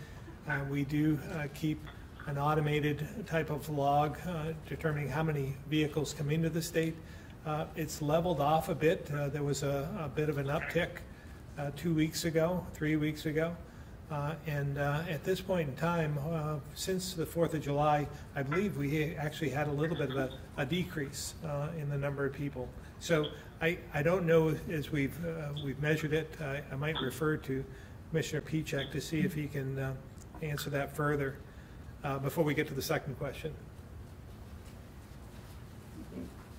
Uh, We do uh, keep an automated type of log uh, determining how many vehicles come into the state. Uh, It's leveled off a bit. There was a, a bit of an uptick two weeks ago, three weeks ago. Uh, And uh, at this point in time, uh, since the Fourth of July, I believe we actually had a little bit of a, a decrease uh, in the number of people. So I, I don't know as we've, uh, we've measured it. I, I might refer to Commissioner Pieciak to see if he can uh, answer that further uh, before we get to the second question.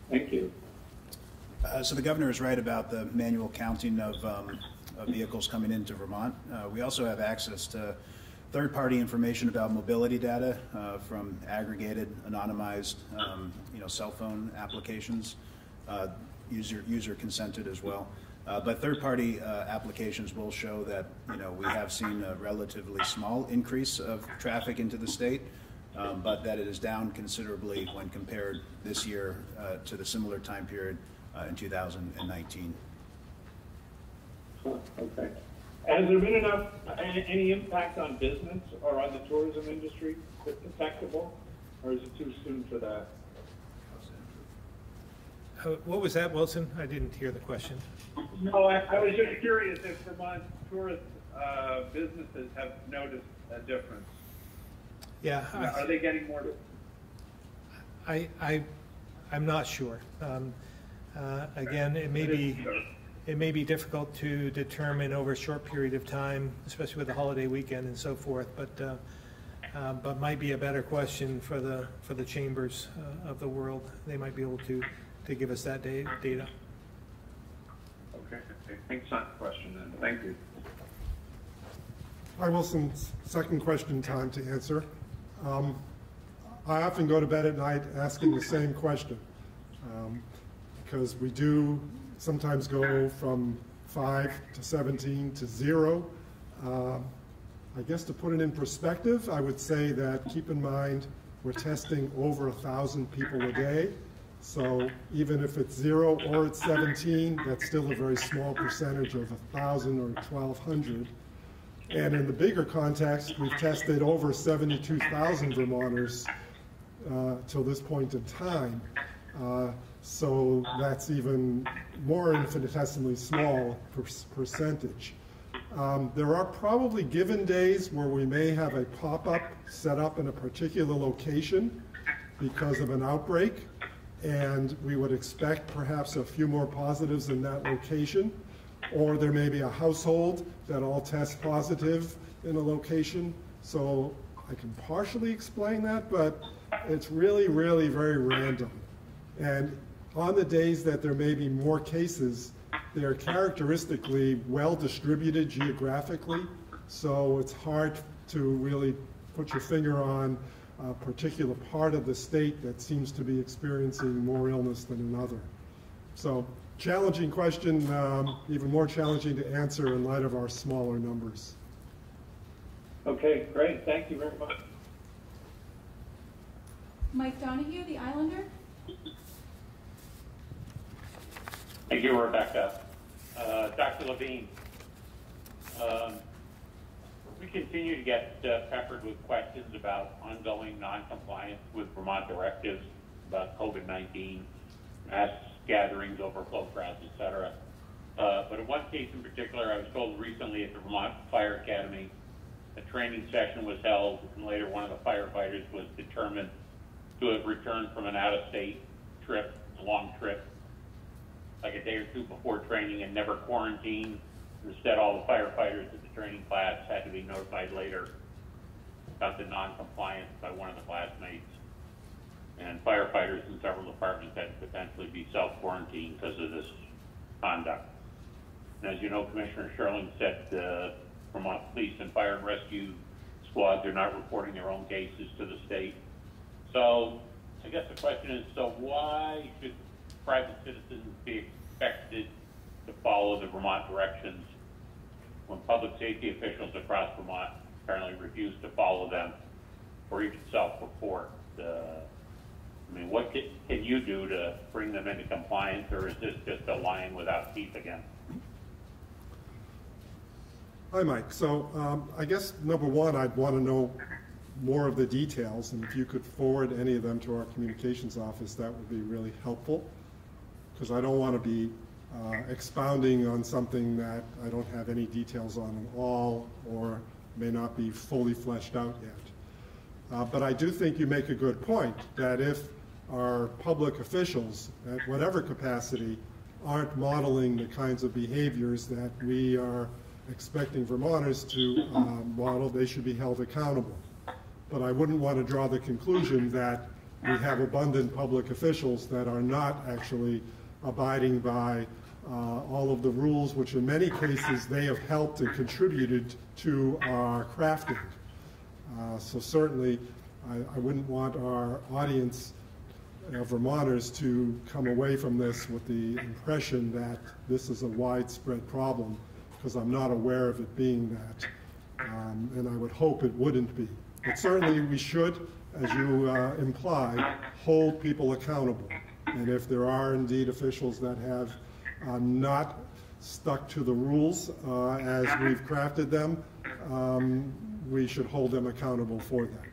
Thank you. Uh, So the governor is right about the manual counting of um, of vehicles coming into Vermont. Uh, We also have access to third-party information about mobility data uh, from aggregated, anonymized, um, you know, cell phone applications, uh, user user consented as well. Uh, But third-party uh, applications will show that, you know, we have seen a relatively small increase of traffic into the state, um, but that it is down considerably when compared this year uh, to the similar time period uh, in 2019. Okay. Has there been enough, any, impact on business or on the tourism industry that's detectable? Or is it too soon for that? Uh, What was that, Wilson? I didn't hear the question. No, I, I was just curious if Vermont tourist, uh, businesses have noticed a difference. Yeah. I- Are they getting more? I, I, I'm not sure. Um, uh, Again, it may be, it may be difficult to determine over a short period of time, especially with the holiday weekend and so forth, but, uh, uh, but might be a better question for the, for the chambers uh, of the world. They might be able to, to give us that da- data. Okay, okay. Thanks, not the question then. Thank you. Hi, Wilson. Second question time to answer. Um, I often go to bed at night asking the same question um, because we do sometimes go from five to 17 to zero. Um, I guess to put it in perspective, I would say that keep in mind we're testing over a thousand people a day. So even if it's zero or it's 17, that's still a very small percentage of a thousand or 1,200. And in the bigger context, we've tested over 72,000 Vermonters uh, till this point in time. Uh, So that's even more infinitesimally small per- percentage. Um, There are probably given days where we may have a pop-up set up in a particular location because of an outbreak, and we would expect perhaps a few more positives in that location. Or there may be a household that all test positive in a location. So I can partially explain that, but it's really, really very random. And on the days that there may be more cases, they're characteristically well distributed geographically. So it's hard to really put your finger on a particular part of the state that seems to be experiencing more illness than another. So challenging question, um, even more challenging to answer in light of our smaller numbers. Okay, great. Thank you very much. Mike Donahue, the Islander. Thank you, Rebecca. Uh, Dr. Levine, um, we continue to get uh, peppered with questions about ongoing noncompliance with Vermont directives about COVID-19, mask gatherings, overflow crowds, et cetera. Uh, but in one case in particular, I was told recently at the Vermont Fire Academy, a training session was held, and later one of the firefighters was determined to have returned from an out-of-state trip, a long trip, like a day or two before training and never quarantined. Instead, all the firefighters at the training class had to be notified later about the non-compliance by one of the classmates. And firefighters in several departments had to potentially be self-quarantined because of this conduct. And as you know, Commissioner Schirling said, uh, Vermont Police and Fire and Rescue Squads are not reporting their own cases to the state. So I guess the question is, so why should private citizens be expected to follow the Vermont directions when public safety officials across Vermont apparently refuse to follow them or even self-report? Uh, I mean, what can, can you do to bring them into compliance, or is this just a lion without teeth again? Hi, Mike. So um, I guess, number one, I'd want to know more of the details, and if you could forward any of them to our communications office, that would be really helpful, because I don't want to be uh, expounding on something that I don't have any details on at all, or may not be fully fleshed out yet. Uh, But I do think you make a good point, that if our public officials, at whatever capacity, aren't modeling the kinds of behaviors that we are expecting Vermonters to uh, model, they should be held accountable. But I wouldn't want to draw the conclusion that we have abundant public officials that are not actually abiding by uh, all of the rules, which in many cases they have helped and contributed to our crafting. Uh, So certainly, I, I wouldn't want our audience Vermonters to come away from this with the impression that this is a widespread problem, because I'm not aware of it being that. Um, And I would hope it wouldn't be. But certainly, we should, as you uh, imply, hold people accountable. And if there are indeed officials that have uh, not stuck to the rules uh, as we've crafted them, um, we should hold them accountable for that.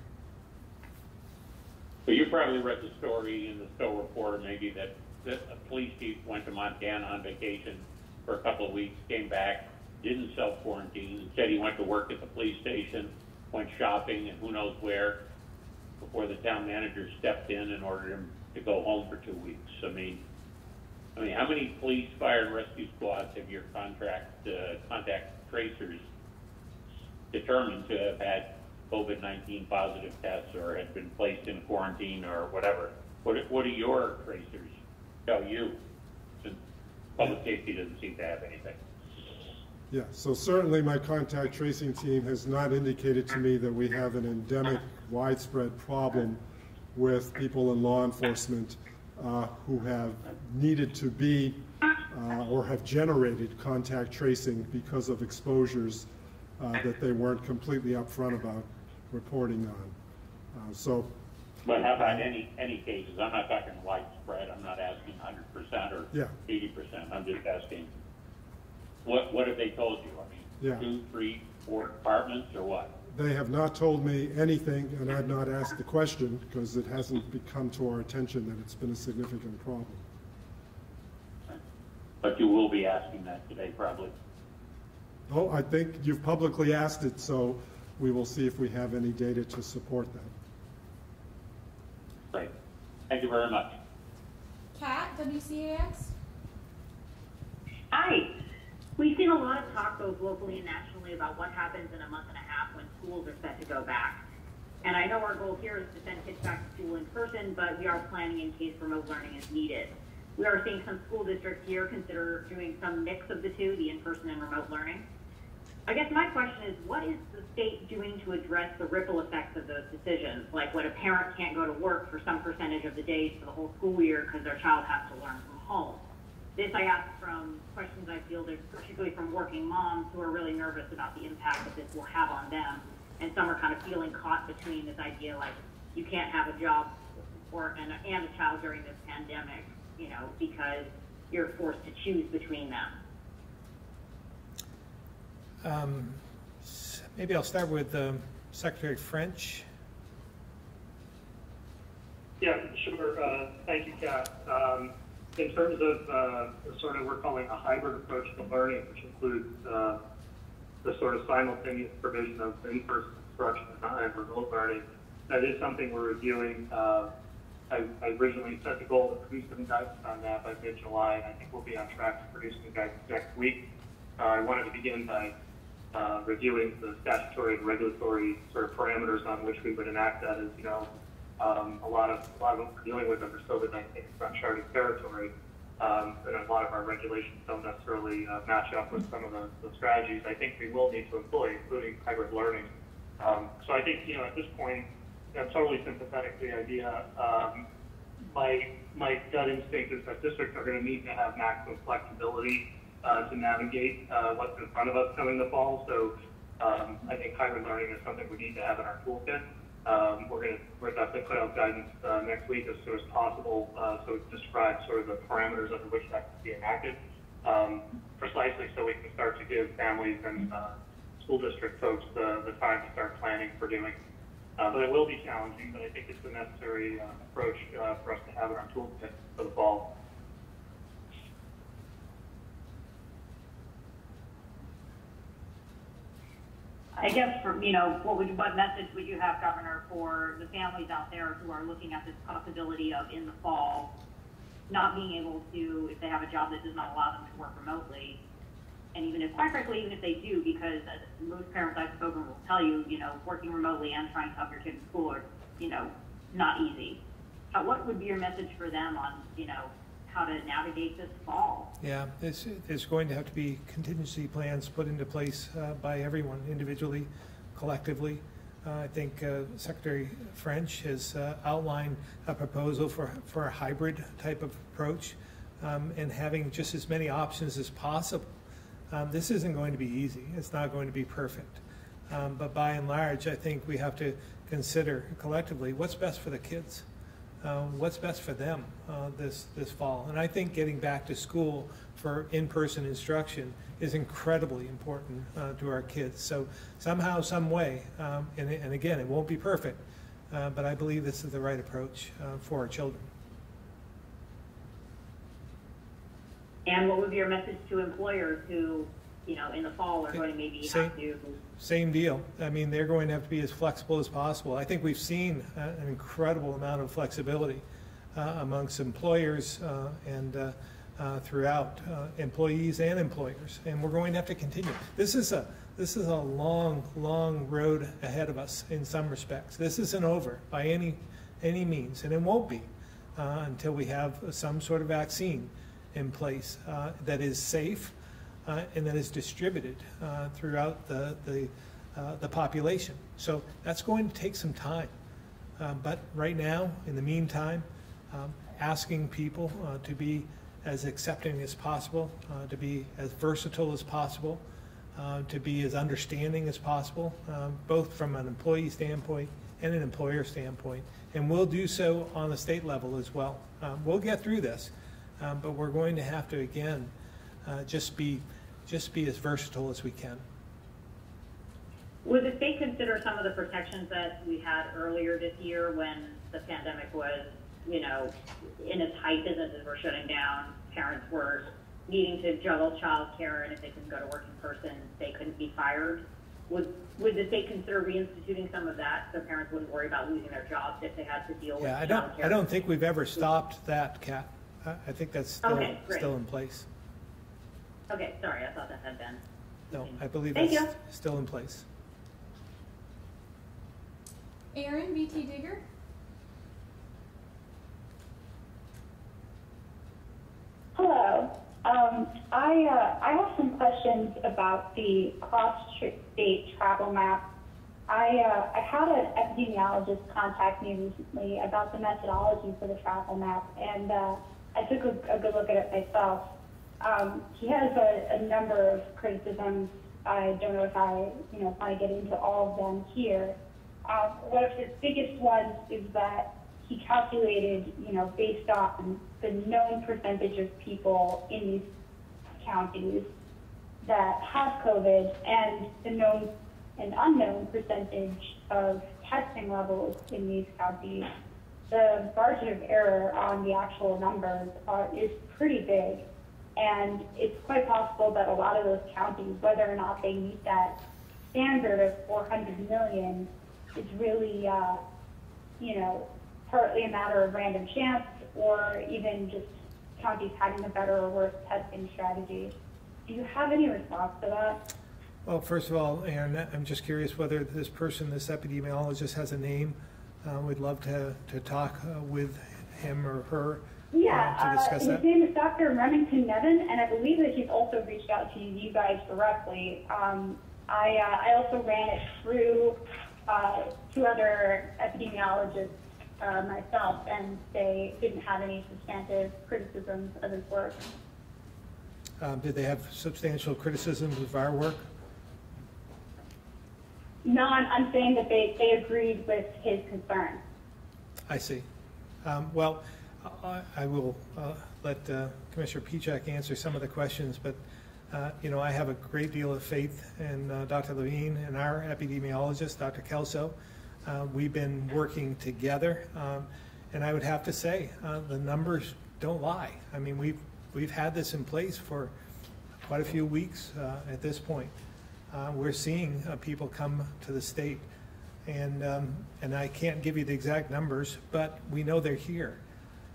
So you probably read the story in the Stowe Reporter, maybe that, that a police chief went to Montana on vacation for a couple of weeks, came back, didn't self-quarantine, said he went to work at the police station, went shopping and who knows where, before the town manager stepped in and ordered him to go home for two weeks. I mean, I mean, how many police, fire, and rescue squads have your contract, uh, contact tracers determined to have had COVID-19 positive tests or had been placed in quarantine or whatever? What, what do your tracers tell you? Since public safety doesn't seem to have anything. Yeah, so certainly my contact tracing team has not indicated to me that we have an endemic, widespread problem with people in law enforcement uh, who have needed to be uh, or have generated contact tracing because of exposures uh, that they weren't completely upfront about reporting on. Uh, So, But how about any, any cases? I'm not talking widespread, I'm not asking hundred percent or Yeah. eighty percent, I'm just asking, what, what have they told you? I Yeah. mean, two, three, four departments or what? They have not told me anything, and I've not asked the question because it hasn't become to our attention that it's been a significant problem. But you will be asking that today probably. Oh, I think you've publicly asked it, so we will see if we have any data to support that. Great. Thank you very much. Kat, WCAX? Hi. We've seen a lot of talk both locally and nationally about what happens in a month and a half when schools are set to go back. And I know our goal here is to send kids back to school in person, but we are planning in case remote learning is needed. We are seeing some school districts here consider doing some mix of the two, the in-person and remote learning. I guess my question is, what is the state doing to address the ripple effects of those decisions? Like when a parent can't go to work for some percentage of the days for the whole school year because their child has to learn from home. This I ask from questions I fielded, particularly from working moms who are really nervous about the impact that this will have on them. And some are kind of feeling caught between this idea like you can't have a job or and, and a child during this pandemic, you know, because you're forced to choose between them. Um, Maybe I'll start with um, Secretary French. Yeah, sure. Uh, Thank you, Kat. Um, in terms of uh, the sort of we're calling a hybrid approach to learning, which includes uh, the sort of simultaneous provision of in-person instruction and remote learning, that is something we're reviewing. Uh, I, I originally set the goal to produce some guidance on that by mid-July, and I think we'll be on track to produce some guidance next week. Uh, I wanted to begin by uh, reviewing the statutory and regulatory sort of parameters on which we would enact that. As you know, um, a lot of a lot of what we're dealing with under COVID-19 is uncharted territory, um, and a lot of our regulations don't necessarily uh, match up with some of the, the strategies I think we will need to employ, including hybrid learning. Um, so I think you know at this point, I'm totally sympathetic to the idea. Um, my my gut instinct is that districts are going to need to have maximum flexibility uh, to navigate uh, what's in front of us coming the fall. So um, I think hybrid learning is something we need to have in our toolkit. Um, we're going to we're definitely put out guidance uh, next week as soon as possible, uh, so it describes sort of the parameters under which that can be enacted, um, precisely so we can start to give families and uh, school district folks the, the time to start planning for doing. Uh, but it will be challenging, but I think it's a necessary uh, approach uh, for us to have in our toolkit for the fall. I guess for, you know, what would, what message would you have, Governor, for the families out there who are looking at this possibility of in the fall, not being able to, if they have a job that does not allow them to work remotely, and even if, quite frankly, even if they do, because uh, most parents I've spoken will tell you, you know, working remotely and trying to help your kid in school are, you know, not easy. Uh, what would be your message for them on, you know, how to navigate this fall? Yeah, there's, there's going to have to be contingency plans put into place uh, by everyone individually, collectively. Uh, I think uh, Secretary French has uh, outlined a proposal for, for a hybrid type of approach um, and having just as many options as possible. Um, this isn't going to be easy. It's not going to be perfect. Um, but by and large, I think we have to consider collectively what's best for the kids uh, what's best for them uh, this this fall. And I think getting back to school for in-person instruction is incredibly important uh, to our kids. So somehow, some way, um, and, and again, it won't be perfect, uh, but I believe this is the right approach uh, for our children. And what would be your message to employers who, you know, in the fall are going to maybe Same, have to same deal. I mean, they're going to have to be as flexible as possible. I think we've seen uh, an incredible amount of flexibility uh, amongst employers uh, and uh, uh, throughout uh, employees and employers, and we're going to have to continue. This is a this is a long, long road ahead of us in some respects. This isn't over by any any means, and it won't be until we have some sort of vaccine in place that is safe uh, and that is distributed uh, throughout the, the, uh, the population. So that's going to take some time. Um, but right now, in the meantime, um, asking people uh, to be as accepting as possible, uh, to be as versatile as possible, uh, to be as understanding as possible, um, both from an employee standpoint and an employer standpoint. And we'll do so on the state level as well. Um, we'll get through this, um, but we're going to have to, again, just be just be as versatile as we can. Would the state consider some of the protections that we had earlier this year when the pandemic was, you know, in its height, businesses were shutting down, parents were needing to juggle childcare, and if they couldn't go to work in person, they couldn't be fired? Would, would the state consider reinstituting some of that so parents wouldn't worry about losing their jobs if they had to deal yeah, with I don't, childcare? I don't think we've ever stopped that, Kat. I, I think that's still, Okay, still in place. Okay, sorry, I thought that had been. No, I believe Thank that's you. still in place. Aaron, VTDigger. Hello. Um, I, uh, I have some questions about the cross-state travel map. I, uh, I had an epidemiologist contact me recently about the methodology for the travel map, and uh, I took a, a good look at it myself. Um, he has a, a number of criticisms. I don't know if I, you know, want to get into all of them here. Um, one of his biggest ones is that he calculated, you know, based on the known percentage of people in these counties that have COVID and the known and unknown percentage of testing levels in these counties. the margin of error on the actual numbers are, is pretty big. And it's quite possible that a lot of those counties, whether or not they meet that standard of 400 million, is really, uh, you know, partly a matter of random chance or even just counties having a better or worse testing strategy. Do you have any response to that? Well, first of all, Aaron, I'm just curious whether this person, this epidemiologist, has a name. Uh, We'd love to, to talk uh, with him or her Yeah, uh, his that. name is Dr. Remington Nevin, and I believe that he's also reached out to you guys directly. Um, I, uh, I also ran it through uh, two other epidemiologists uh, myself, and they didn't have any substantive criticisms of his work. Um, Did they have substantial criticisms of our work? No, I'm, I'm saying that they, they agreed with his concerns. I see. Um, Well, I I will uh, let uh, Commissioner Pieciak answer some of the questions, but, uh, you know, I have a great deal of faith in uh, Dr. Levine and our epidemiologist, Dr. Kelso. Uh, We've been working together, um, and I would have to say, uh, the numbers don't lie. I mean, we've, we've had this in place for quite a few weeks at this point. We're seeing people come to the state and, um, and I can't give you the exact numbers, but we know they're here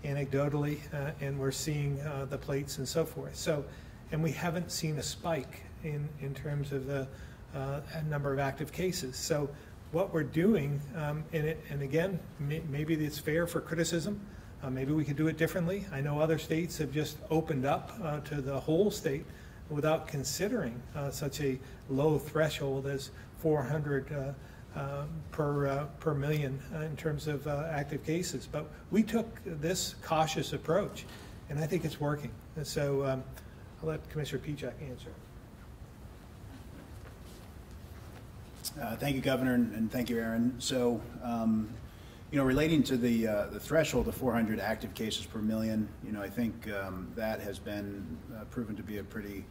anecdotally, uh, and we're seeing uh, the plates and so forth. So, and we haven't seen a spike in, in terms of the uh, number of active cases. So what we're doing, um, and, it, and again, may, maybe it's fair for criticism. Uh, maybe we could do it differently. I know other states have just opened up uh, to the whole state without considering uh, such a low threshold as 400 uh, per, uh, per million uh, in terms of uh, active cases. But we took this cautious approach, and I think it's working. And so um, I'll let Commissioner Pieciak answer. Uh, Thank you, Governor, and and thank you, Aaron. So, um, you know, relating to the, uh, the threshold of 400 active cases per million, you know, I think um, that has been uh, proven to be a pretty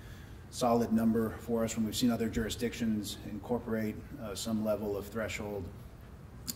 solid number for us when we've seen other jurisdictions incorporate uh, some level of threshold.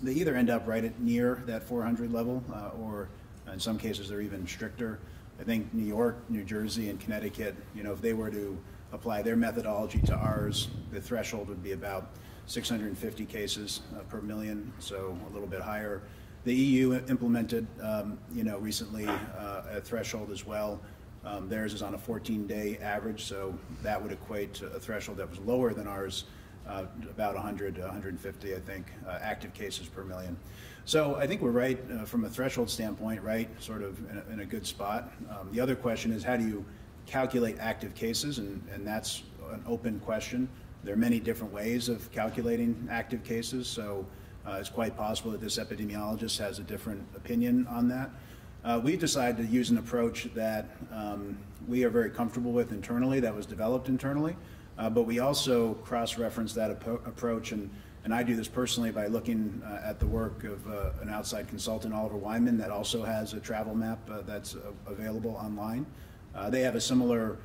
They either end up right at near that 400 level, uh, or in some cases, they're even stricter. I think New York, New Jersey, and Connecticut, you know, if they were to apply their methodology to ours, the threshold would be about 650 cases uh, per million, so a little bit higher. The EU implemented, um, you know, recently uh, a threshold as well. Um, Theirs is on a 14-day average, so that would equate to a threshold that was lower than ours, uh, about 100, 150, I think, uh, active cases per million. So I think we're right uh, from a threshold standpoint, right, sort of in a, in a good spot. Um, The other question is how do you calculate active cases, and, and that's an open question. There are many different ways of calculating active cases, so uh, it's quite possible that this epidemiologist has a different opinion on that. Uh, we decided to use an approach that um, we are very comfortable with internally, that was developed internally, uh, but we also cross-reference that appro- approach, and, and I do this personally by looking uh, at the work of uh, an outside consultant, Oliver Wyman, that also has a travel map uh, that's uh, available online. They have a similar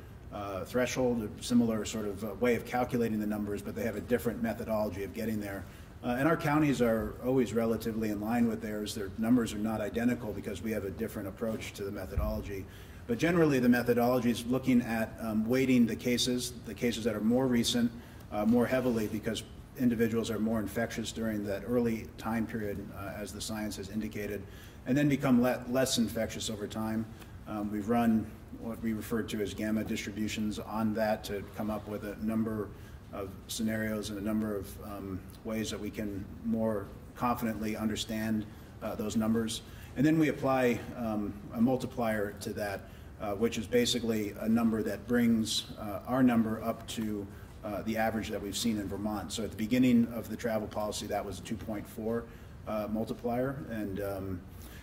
threshold, a similar sort of way of calculating the numbers, but they have a different methodology of getting there. Uh, and our counties are always relatively in line with theirs. Their numbers are not identical because we have a different approach to the methodology. But generally, the methodology is looking at um, weighting the cases, the cases that are more recent, uh, more heavily because individuals are more infectious during that early time period, uh, as the science has indicated, and then become le- less infectious over time. Um, we've run what we refer to as gamma distributions on that to come up with a number of scenarios and a number of um, ways that we can more confidently understand uh, those numbers. And then we apply um, a multiplier to that, uh, which is basically a number that brings uh, our number up to uh, the average that we've seen in Vermont. So at the beginning of the travel policy, that was a 2.4 uh, multiplier, and um,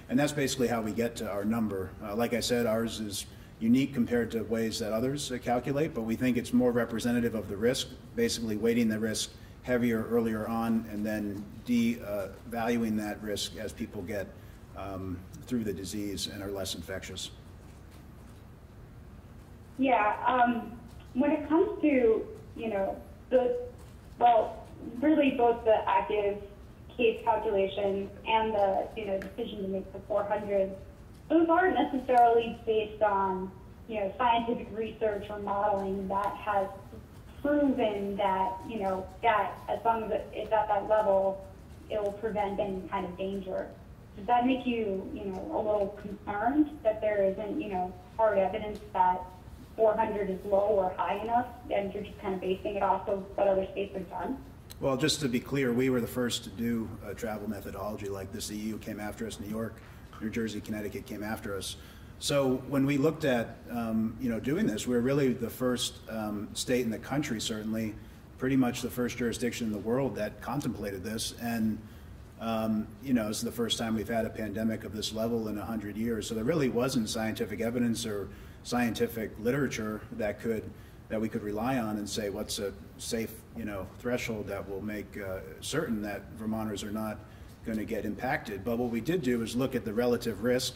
and that's basically how we get to our number. Uh, like I said, ours is unique compared to ways that others uh, calculate, but we think it's more representative of the risk, basically weighting the risk heavier earlier on and then devaluing that risk as people get um, through the disease and are less infectious. Yeah, um, when it comes to, you know, the, well, really both the active case calculations and the, you know, decision to make the 400, those aren't necessarily based on, you know, scientific research or modeling that has proven that, you know, that as long as it's at that level, it will prevent any kind of danger. Does that make you, you know, a little concerned that there isn't, you know, hard evidence that 400 is low or high enough, and you're just kind of basing it off of what other states have done? Well, just to be clear, we were the first to do a travel methodology like this. The EU came after us, New York, New Jersey, Connecticut came after us. So when we looked at, um, you know, doing this, we were really the first um, state in the country, certainly, pretty much the first jurisdiction in the world that contemplated this. And, um, you know, it's the first time we've had a pandemic of this level in 100 years. So there really wasn't scientific evidence or scientific literature that could that we could rely on and say what's a safe you know threshold that will make uh, certain that Vermonters are not going to get impacted. But what we did do is look at the relative risk.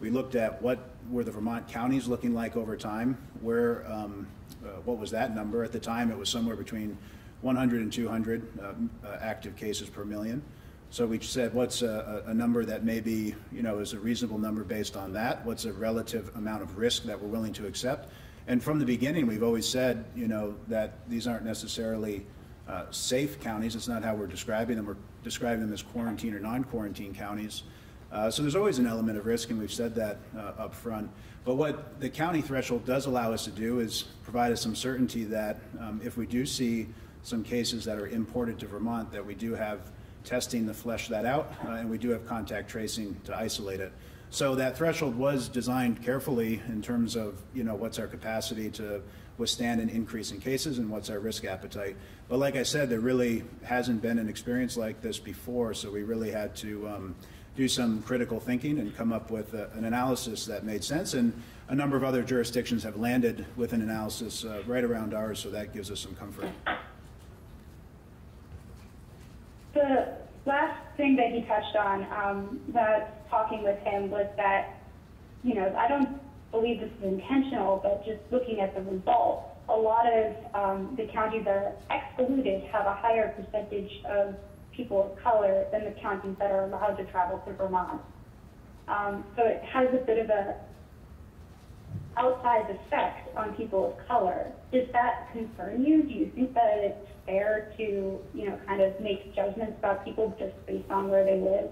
We looked at what were the Vermont counties looking like over time. Where um, uh, what was that number at the time? It was somewhere between 100 and 200 uh, uh, active cases per million. So we said, what's a, a, number that maybe, you know, is a reasonable number based on that? What's a relative amount of risk that we're willing to accept? And from the beginning, we've always said, you know, that these aren't necessarily uh, safe counties. It's not how we're describing them. We're describing them as quarantine or non-quarantine counties. Uh, so there's always an element of risk, and we've said that uh, up front. But what the county threshold does allow us to do is provide us some certainty that um, if we do see some cases that are imported to Vermont, that we do have testing to flesh that out, uh, and we do have contact tracing to isolate it. So that threshold was designed carefully in terms of, you know, what's our capacity to withstand an increase in cases and what's our risk appetite. But like I said, there really hasn't been an experience like this before, so we really had to um, do some critical thinking and come up with a, an analysis that made sense. And a number of other jurisdictions have landed with an analysis uh, right around ours, so that gives us some comfort. The last thing that he touched on, um, that talking with him was that, you know, I don't believe this is intentional, but just looking at the results, a lot of um, the counties that are excluded have a higher percentage of people of color than the counties that are allowed to travel to Vermont. Um, so it has a bit of a outsized effect on people of color. Does that concern you? Do you think that it's fair to, you know, kind of make judgments about people just based on where they live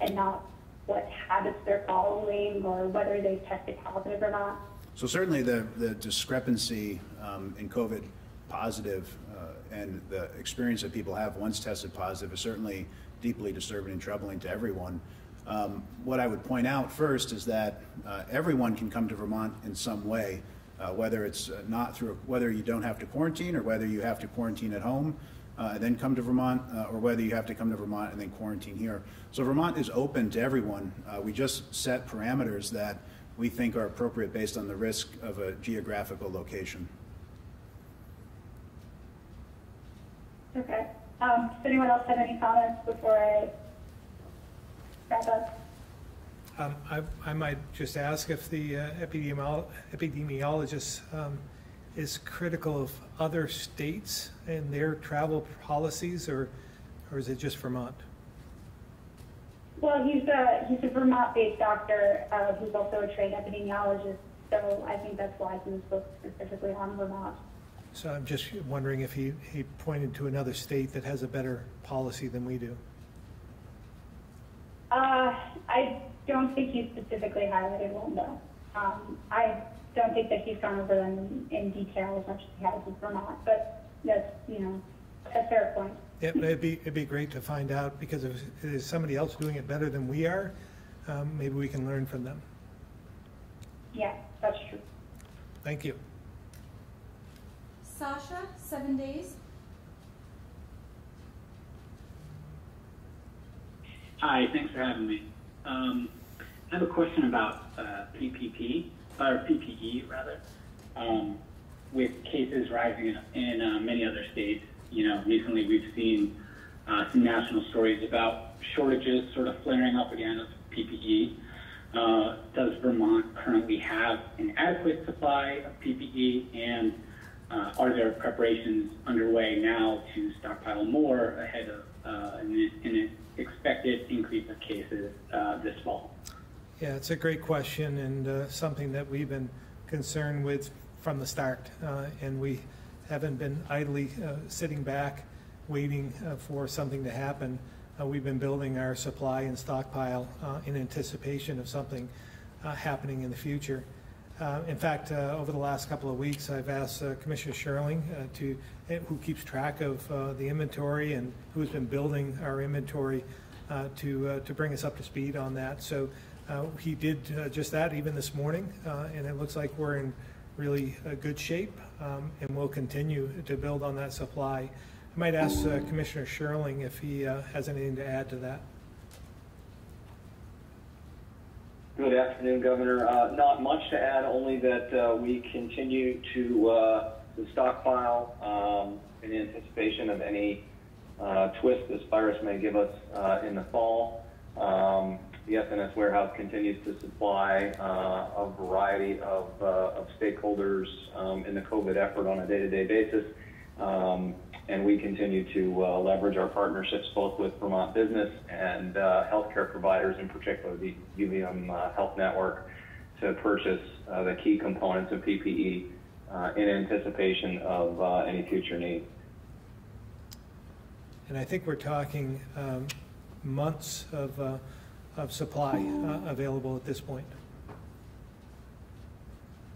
and not what habits they're following or whether they've tested positive or not? So certainly the, the discrepancy um, in COVID positive uh, and the experience that people have once tested positive is certainly deeply disturbing and troubling to everyone. Um, what I would point out first is that uh, everyone can come to Vermont in some way, uh, whether it's uh, not through, whether you don't have to quarantine or whether you have to quarantine at home uh, and then come to Vermont, uh, or whether you have to come to Vermont and then quarantine here. So Vermont is open to everyone. Uh, we just set parameters that we think are appropriate based on the risk of a geographical location. Okay. Um, does anyone else have any comments before I um, I, I might just ask if the uh, epidemiolo epidemiologist um, is critical of other states and their travel policies, or, or is it just Vermont? Well, he's a, he's a Vermont-based doctor uh, who's also a trained epidemiologist, so I think that's why he was focused specifically on Vermont. So I'm just wondering if he, he pointed to another state that has a better policy than we do. Uh, I don't think he specifically highlighted one, though. Um, I don't think that he's gone over them in, in detail as much as he has with Vermont, but that's, you know, a fair point. Yeah, it'd be, it'd be great to find out, because if there's somebody else doing it better than we are, um, maybe we can learn from them. Yeah, that's true. Thank you. Sasha, seven days. Hi, thanks for having me. Um, I have a question about uh, PPP, or PPE rather. Um, with cases rising in, in uh, many other states, you know, recently we've seen uh, some national stories about shortages sort of flaring up again of PPE. Uh, does Vermont currently have an adequate supply of PPE, and uh, are there preparations underway now to stockpile more ahead of uh, an, an expected increase of cases uh, this fall? Yeah, it's a great question and uh, something that we've been concerned with from the start. And we haven't been idly uh, sitting back, waiting uh, for something to happen. Uh, We've been building our supply and stockpile uh, in anticipation of something uh, happening in the future. Uh, In fact, over the last couple of weeks, I've asked Commissioner Schirling to, who keeps track of the inventory and who's been building our inventory, to, to bring us up to speed on that. So he did just that even this morning, and it looks like we're in really uh, good shape, um, and we'll continue to build on that supply. I might ask uh, Commissioner Schirling if he uh, has anything to add to that. Good afternoon, Governor. Uh, Not much to add, only that uh, we continue to uh, to stockpile um, in anticipation of any twist this virus may give us in the fall. Um, The SNS warehouse continues to supply uh, a variety of uh, of stakeholders um, in the COVID effort on a day-to-day basis. Um, And we continue to uh, leverage our partnerships both with Vermont business and uh, healthcare providers, in particular the UVM uh, Health Network, to purchase uh, the key components of PPE in anticipation of any future needs. And I think we're talking um, months of, of supply uh, available at this point.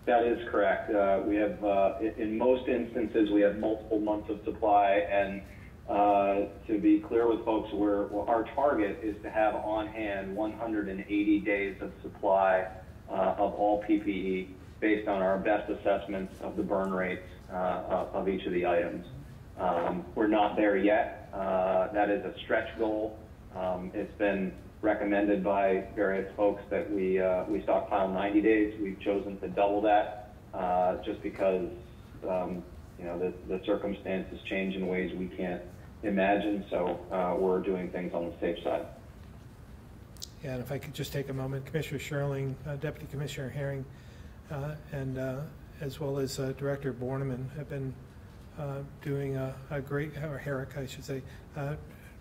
That is correct. Uh, We have, uh, in- most instances, we have multiple months of supply, and uh, to be clear with folks, well, our target is to have on hand 180 days of supply uh, of all PPE based on our best assessments of the burn rates uh, of each of the items. Um, We're not there yet. That is a stretch goal. Um, It's been recommended by various folks that we, uh, we stockpile 90 days. We've chosen to double that, uh, just because, um, you know, the, the circumstances change in ways we can't imagine, so, uh, we're doing things on the safe side. Yeah, and if I could just take a moment, Commissioner Schirling, uh, Deputy Commissioner Herring, uh, and uh, as well as Director Bornemann have been doing a a great, or Herrick, I should say,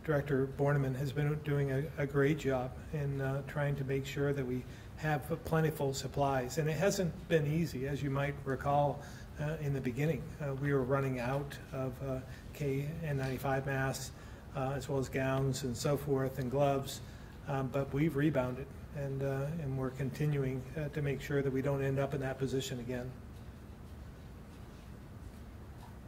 Director Bornemann has been doing a, a great job in uh, trying to make sure that we have plentiful supplies. And it hasn't been easy, as you might recall, uh, in the beginning. Uh, we were running out of uh, KN95 masks, uh, as well as gowns and so forth, and gloves. Um, but we've rebounded, and, uh, and we're continuing to make sure that we don't end up in that position again.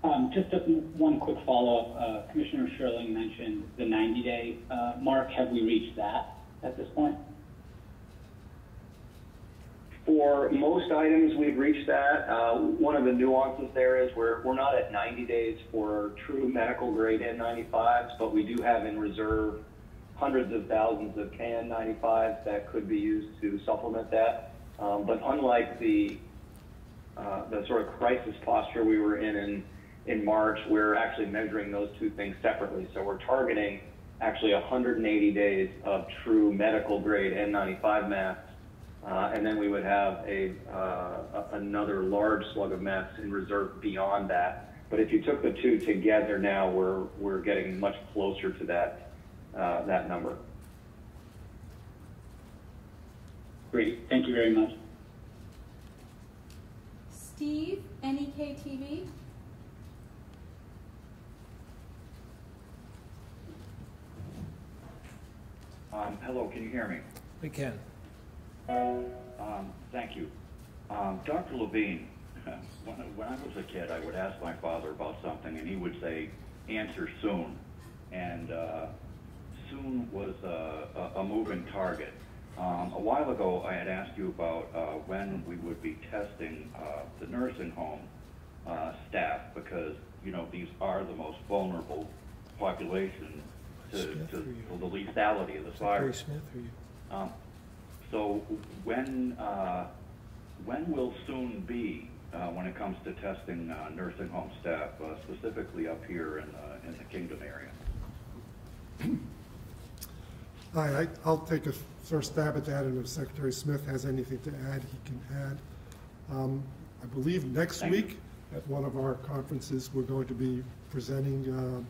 Um, just a, one quick follow-up. Uh, Commissioner Schirling mentioned the 90-day uh, mark. Have we reached that at this point? For most items, we've reached that. Uh, One of the nuances there is we're, we're not at 90 days for true medical grade N95s, but we do have in reserve hundreds of thousands of KN95s that could be used to supplement that. Um, But unlike the, uh, the sort of crisis posture we were in in, in March, we're actually measuring those two things separately. So we're targeting actually 180 days of true medical grade N95 masks uh, and then we would have a, uh, a- another large slug of masks in reserve beyond that. But if you took the two together now, we're, we're getting much closer to that, uh, that number. Great. Thank you very much. Steve, NEK Um, hello, can you hear me? We can. Um, thank you. Um, Dr. Levine, when, when I was a kid, I would ask my father about something, and he would say, answer soon. And uh, soon was a, a, a moving target. Um, a while ago, I had asked you about uh, when we would be testing uh, the nursing home uh, staff because, you know, these are the most vulnerable population to, Smith, to the lethality of the virus. Smith, you? Um, So when, uh, when will soon be, uh, when it comes to testing uh, nursing home staff, uh, specifically up here in, uh, in the Kingdom area? Hi, I- I'll take a first stab at that, and if Secretary Smith has anything to add, he can add. Um, I believe next Thank you. week, at one of our conferences, we're going to be presenting uh,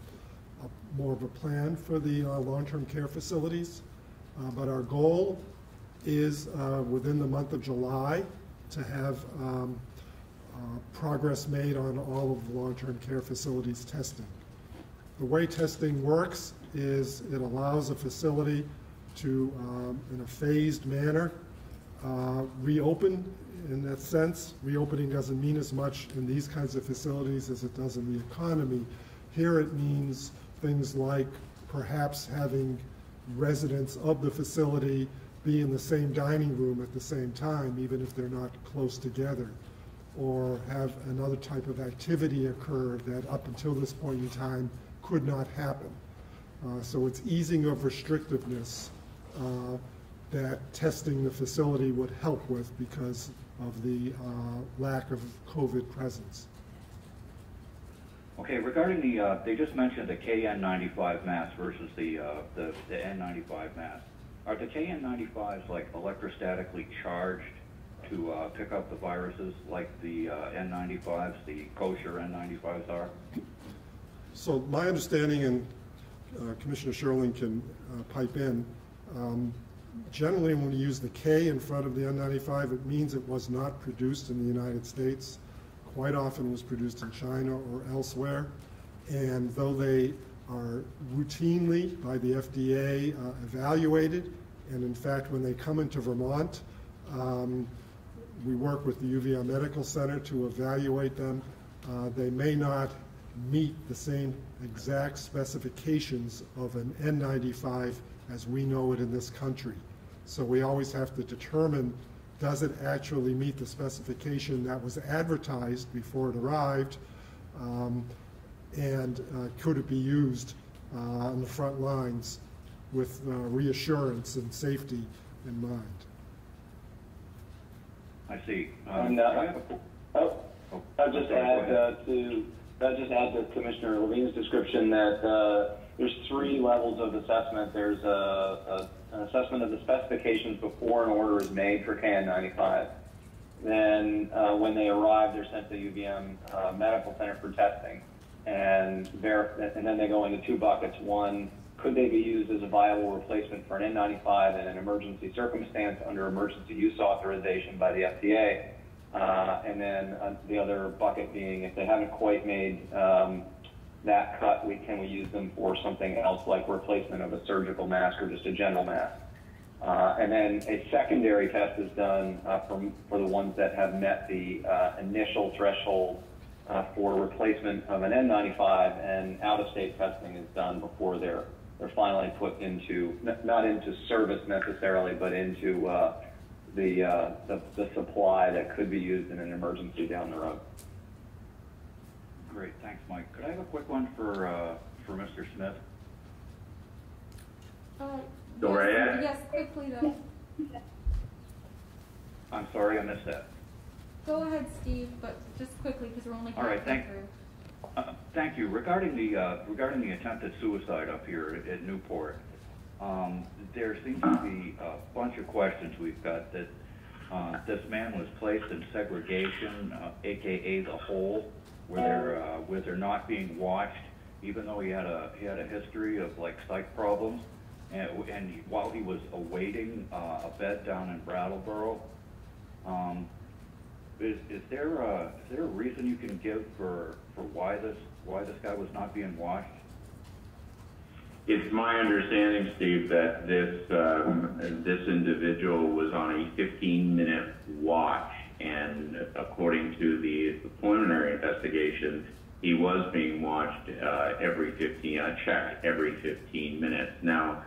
a- more of a plan for the uh, long-term care facilities. Uh, But our goal is uh, within the month of July to have um, progress made on all of the long-term care facilities testing. The way testing works is it allows a facility to, um, in a phased manner, uh, reopen in that sense. Reopening doesn't mean as much in these kinds of facilities as it does in the economy. Here it means things like perhaps having residents of the facility be in the same dining room at the same time, even if they're not close together, or have another type of activity occur that up until this point in time could not happen. Uh, So it's easing of restrictiveness uh, that testing the facility would help with because of the uh, lack of COVID presence. Okay, regarding the, uh, they just mentioned the KN95 masks versus the, uh, the, the N95 masks. Are the KN95s like electrostatically charged to, uh, pick up the viruses like the, uh, N95s, the kosher N95s are? So my understanding, and uh, Commissioner Schirling can uh, pipe in, um, generally when we use the K in front of the N95, it means it was not produced in the United States. Quite often was produced in China or elsewhere. And though they are routinely by the FDA uh, evaluated, and in fact, when they come into Vermont, um, we work with the UVM Medical Center to evaluate them. Uh, They may not meet the same exact specifications of an N95 as we know it in this country. So we always have to determine, does it actually meet the specification that was advertised before it arrived? Um, And uh, could it be used uh, on the front lines with uh, reassurance and safety in mind? I see. And, Um, uh, oh, I'll just add uh, to, I'll just add to Commissioner Levine's description that uh, there's three levels of assessment. There's a, a, an assessment of the specifications before an order is made for KN95. Then uh, when they arrive, they're sent to UVM uh, Medical Center for testing. And, and then they go into two buckets. One, could they be used as a viable replacement for an N95 in an emergency circumstance under emergency use authorization by the FDA? Uh, and then uh, the other bucket being if they haven't quite made um, that cut, we, can we use them for something else like replacement of a surgical mask or just a general mask? Uh, and then a secondary test is done uh, for, for the ones that have met the uh, initial threshold uh, for replacement of an N95, and out-of-state testing is done before they're they're finally put into not into service necessarily, but into uh, the, uh, the the supply that could be used in an emergency down the road. Great, thanks, Mike. Could I have a quick one for, uh, for Mr. Smith? Uh, Go right yes, ahead. Yes, quickly though. I'm sorry, I missed that. Go ahead, Steve, but just quickly because we're only All right, halfway thank- through. Uh, Thank you. Regarding the, uh, regarding the attempted suicide up here at Newport, um, there seems to be a bunch of questions we've got that uh, this man was placed in segregation, uh, AKA the hole, where they're, uh, where they're not being watched, even though he had a, he had a history of like psych problems. And, and while he was awaiting uh, a bed down in Brattleboro, um, is, is there a, is there a reason you can give for, for why this, why this guy was not being watched? It's my understanding, Steve, that this, um, this individual was on a 15-minute watch, and according to the preliminary investigation, he was being watched uh, every 15, uh, checked every 15 minutes. Now,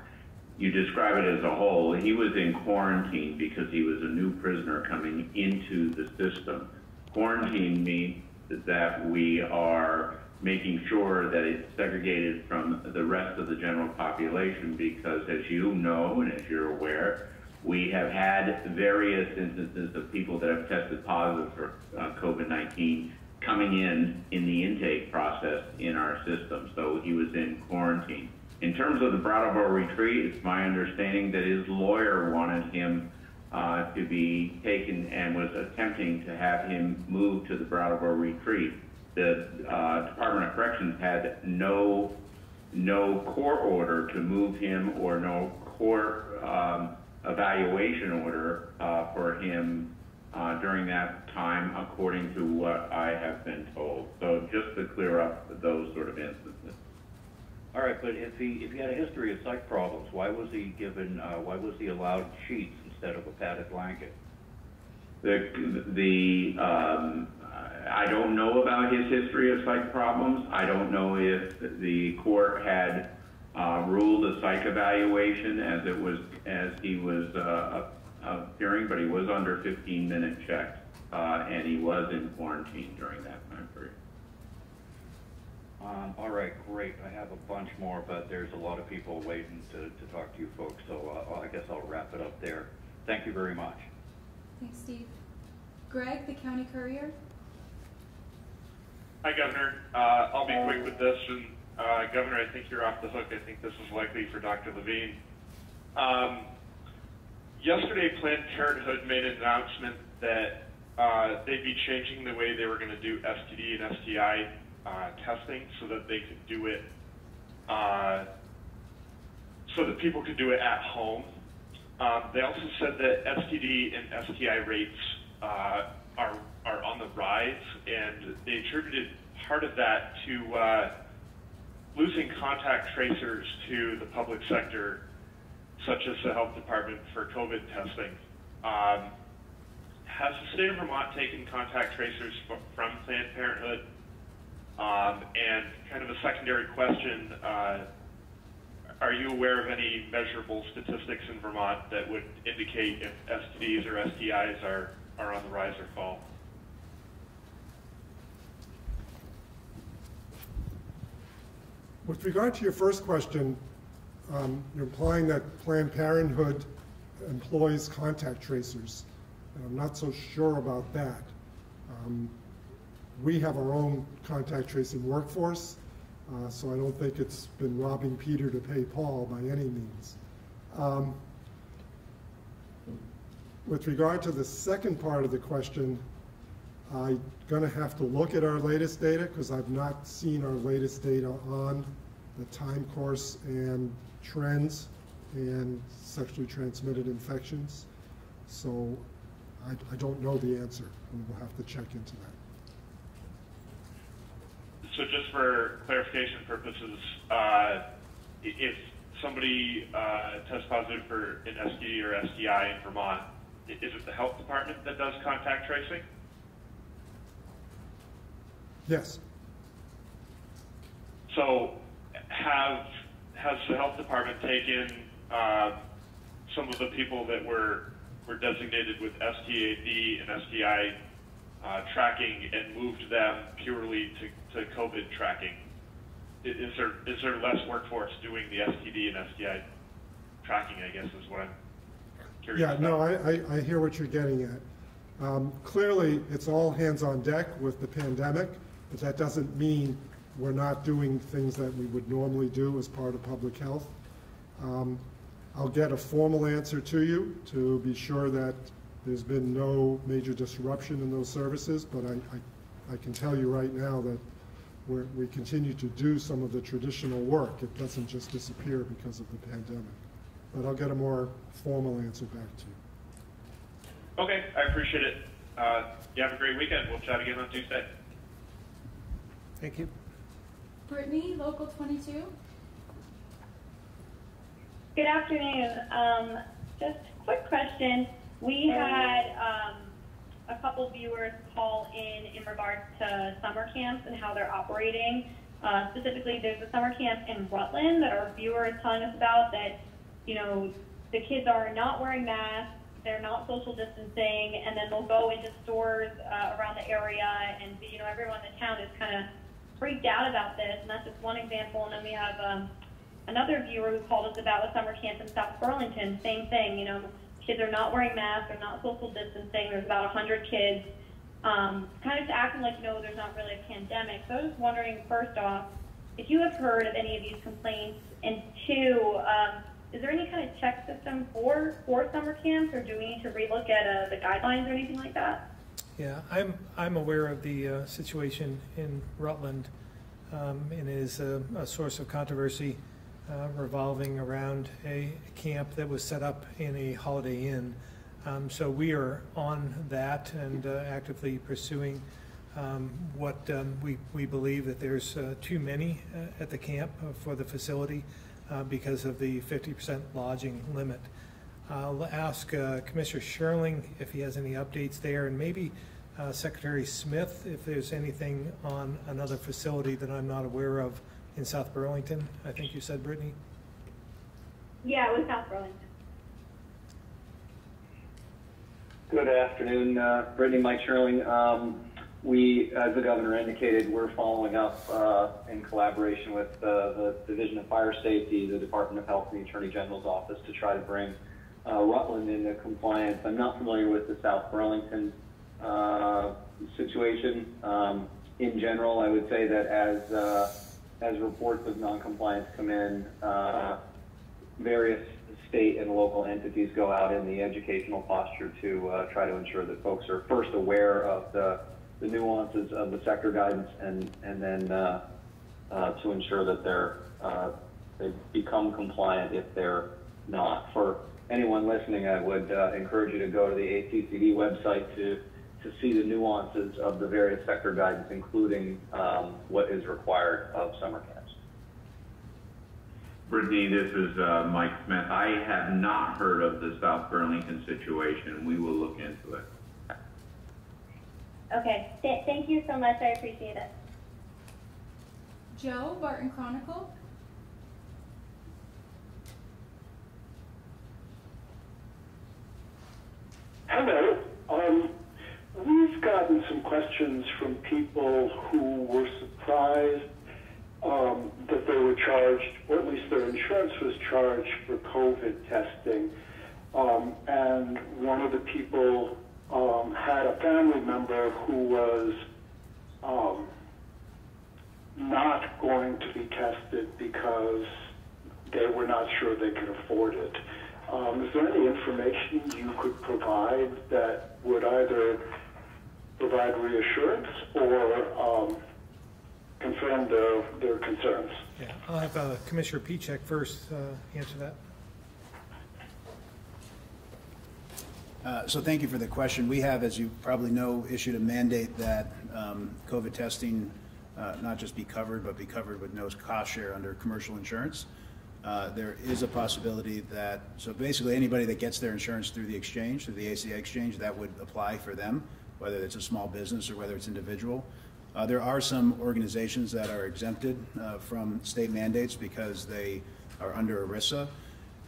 you describe it as a whole. He was in quarantine because he was a new prisoner coming into the system. Quarantine means that we are making sure that it's segregated from the rest of the general population because as you know and as you're aware, we have had various instances of people that have tested positive for uh, COVID-19 coming in in the intake process in our system. So he was in quarantine. In terms of the Brattleboro retreat, it's my understanding that his lawyer wanted him uh, to be taken and was attempting to have him moved to the Brattleboro retreat. The uh, Department of Corrections had no no court order to move him or no court um, evaluation order uh, for him uh, during that time, according to what I have been told. So just to clear up those sort of instances. All right, but if he, if he had a history of psych problems, why was he given, uh, why was he allowed sheets instead of a padded blanket? The, the, um, I don't know about his history of psych problems. I don't know if the court had uh, ruled a psych evaluation as it was, as he was uh, appearing, but he was under 15-minute checks, uh, and he was in quarantine during that time period. Um, all right, great. I have a bunch more, but there's a lot of people waiting to, to talk to you folks, so uh, I guess I'll wrap it up there. Thank you very much. Thanks, Steve. Greg, the county courier. Hi, Governor. Uh, I'll be quick with this. And uh, Governor, I think you're off the hook. I think this is likely for Dr. Levine. Um, yesterday, Planned Parenthood made an announcement that uh, they'd be changing the way they were going to do STD and STI uh, testing so that they could do it, uh, so that people could do it at home. Um, they also said that STD and STI rates uh, are are on the rise, and they attributed part of that to uh, losing contact tracers to the public sector, such as the health department for COVID testing. Um, has the state of Vermont taken contact tracers from Planned Parenthood? Um, and kind of a secondary question, uh, are you aware of any measurable statistics in Vermont that would indicate if STDs or STIs are, are on the rise or fall? With regard to your first question, um, you're implying that Planned Parenthood employs contact tracers. And I'm not so sure about that. Um, we have our own contact tracing workforce, uh, so I don't think it's been robbing Peter to pay Paul by any means. Um, with regard to the second part of the question, I'm going to have to look at our latest data because I've not seen our latest data on the time course and trends and sexually transmitted infections. So I, I don't know the answer, and we'll have to check into that. So just for clarification purposes, uh, if somebody uh, tests positive for an STD or STI in Vermont, is it the health department that does contact tracing? Yes. So have has the health department taken uh, some of the people that were were designated with STAD and STI uh, tracking and moved them purely to, to COVID tracking? Is there is there less workforce doing the STD and STI tracking? I guess is what I'm curious. Yeah, about. no, I, I, I hear what you're getting at. Um, clearly, it's all hands on deck with the pandemic, but that doesn't mean we're not doing things that we would normally do as part of public health. Um, I'll get a formal answer to you to be sure that there's been no major disruption in those services, but I, I, I can tell you right now that we're, we continue to do some of the traditional work. It doesn't just disappear because of the pandemic. But I'll get a more formal answer back to you. Okay, I appreciate it. Uh, you have a great weekend. We'll chat again on Tuesday. Thank you. Brittany, Local 22. Good afternoon. Um, just a quick question. We had um, a couple viewers call in in regards to summer camps and how they're operating. Uh, specifically, there's a summer camp in Rutland that our viewer is telling us about that, you know, the kids are not wearing masks, they're not social distancing, and then they'll go into stores uh, around the area, and you know, everyone in the town is kind of freaked out about this, and that's just one example. And then we have um, another viewer who called us about a summer camp in South Burlington. Same thing, you know, kids are not wearing masks, they're not social distancing. There's about 100 kids, um, kind of acting like, no, there's not really a pandemic. So I was just wondering, first off, if you have heard of any of these complaints, and two, um, is there any kind of check system for for summer camps, or do we need to relook at uh, the guidelines or anything like that? Yeah, I'm, I'm aware of the uh, situation in Rutland. um, and is a, a source of controversy uh, revolving around a camp that was set up in a Holiday Inn. Um, So we are on that and uh, actively pursuing um, what um, we, we believe that there's uh, too many uh, at the camp uh, for the facility because of the 50% lodging limit. I'll ask uh, Commissioner Schirling if he has any updates there, and maybe uh, Secretary Smith if there's anything on another facility that I'm not aware of in South Burlington. I think you said, Brittany? Yeah, it was South Burlington. Good afternoon, uh, Brittany Mike Schirling. Um, we, as the governor indicated, we're following up uh, in collaboration with uh, the Division of Fire Safety, the Department of Health, and the Attorney General's office to try to bring uh, Rutland into compliance. I'm not familiar with the South Burlington uh, situation. Um, in general, I would say that as uh, as reports of noncompliance come in, uh, various state and local entities go out in the educational posture to uh, try to ensure that folks are first aware of the, the nuances of the sector guidance and, and then uh, uh, to ensure that they're, uh, they become compliant if they're not. For anyone listening, I would uh, encourage you to go to the ACCD website to, to see the nuances of the various sector guidance, including um, what is required of summer camps. Brittany, this is uh, Mike Smith. I have not heard of the South Burlington situation. We will look into it. Okay, Th- thank you so much. I appreciate it. Joe, Barton Chronicle. Hello. Um, we've gotten some questions from people who were surprised um, that they were charged, or at least their insurance was charged for COVID testing. Um, and one of the people um, had a family member who was um, not going to be tested because they were not sure they could afford it. Um, is there any information you could provide that would either provide reassurance or um, confirm their, their concerns? Yeah, I'll have uh, Commissioner Pieciak first uh, answer that. Uh, So thank you for the question. We have, as you probably know, issued a mandate that um, COVID testing uh, not just be covered, but be covered with no cost share under commercial insurance. Uh, There is a possibility that, so basically, anybody that gets their insurance through the exchange, through the ACA exchange, that would apply for them, whether it's a small business or whether it's individual. Uh, There are some organizations that are exempted uh, from state mandates because they are under ERISA.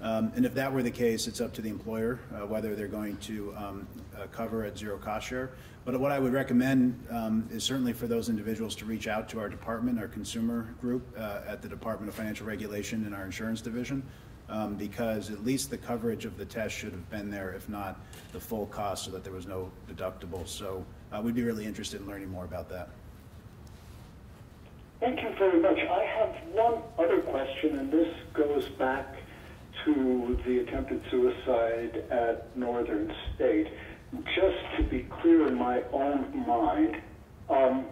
Um, And if that were the case, it's up to the employer uh, whether they're going to um, uh, cover at zero cost share. But what I would recommend um, is certainly for those individuals to reach out to our department, our consumer group uh, at the Department of Financial Regulation in our insurance division, um, because at least the coverage of the test should have been there, if not the full cost, so that there was no deductible. So uh, we'd be really interested in learning more about that. Thank you very much. I have one other question, and this goes back to the attempted suicide at Northern State. Just to be clear in my own mind, um,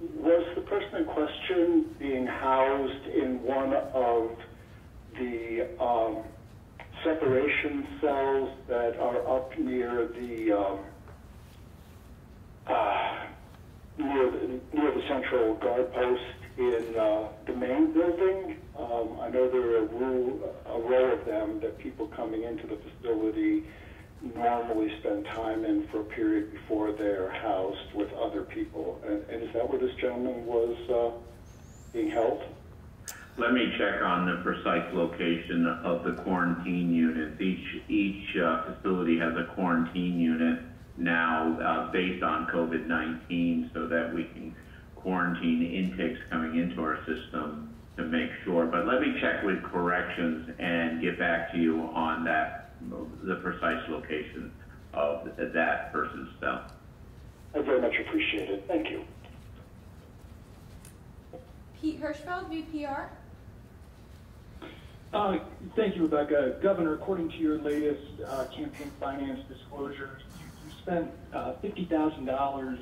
was the person in question being housed in one of the um, separation cells that are up near the um, uh, near the, near the central guard post in uh, the main building. Um, I know there are a a row of them that people coming into the facility normally spend time in for a period before they're housed with other people. And, and is that where this gentleman was uh, being held? Let me check on the precise location of the quarantine units. Each, each uh, facility has a quarantine unit now uh, based on COVID-19 so that we can quarantine intakes coming into our system to make sure. But let me check with corrections and get back to you on that, the precise location of that person's cell. I very much appreciate it. Thank you. Pete Hirschfeld, VPR. Uh, Thank you, Rebecca. Governor, according to your latest uh, campaign finance disclosures, you you spent uh, $50,000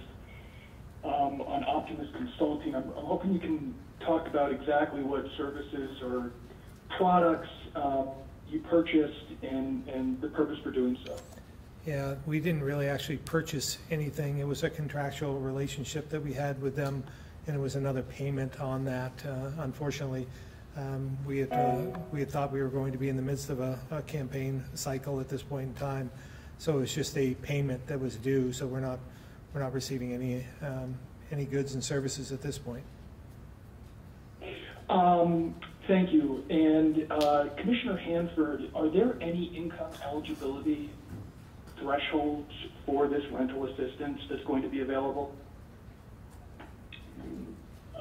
um, on Optimus Consulting. I'm, I'm hoping you can talk about exactly what services or products um, you purchased and, and the purpose for doing so. Yeah, we didn't really actually purchase anything. It was a contractual relationship that we had with them, and it was another payment on that. Uh, Unfortunately, um, we had, uh, we had thought we were going to be in the midst of a a campaign cycle at this point in time. So it's just a payment that was due, so we're not, we're not receiving any, um, any goods and services at this point. Um, thank you. And uh, Commissioner Hanford, are there any income eligibility thresholds for this rental assistance that's going to be available?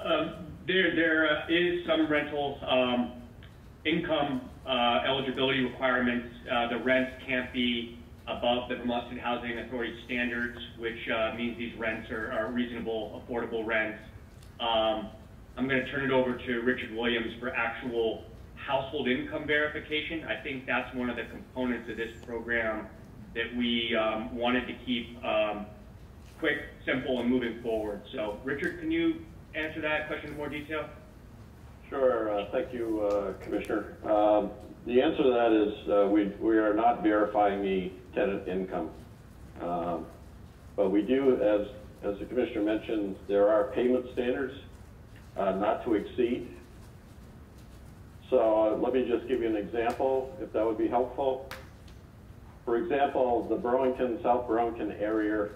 Um, There, there uh, is some rental um, income uh, eligibility requirements. Uh, The rents can't be above the Vermont Housing Authority standards, which uh, means these rents are are reasonable, affordable rents. Um, I'm going to turn it over to Richard Williams for actual household income verification. I think that's one of the components of this program that we um, wanted to keep um, quick, simple, and moving forward. So, Richard, can you answer that question in more detail? Sure. Uh, Thank you, uh, Commissioner. Um, The answer to that is, uh, we we are not verifying the tenant income. Um, But we do, as as the Commissioner mentioned, there are payment standards uh, not to exceed. So uh, let me just give you an example, if that would be helpful. For example, the Burlington, South Burlington area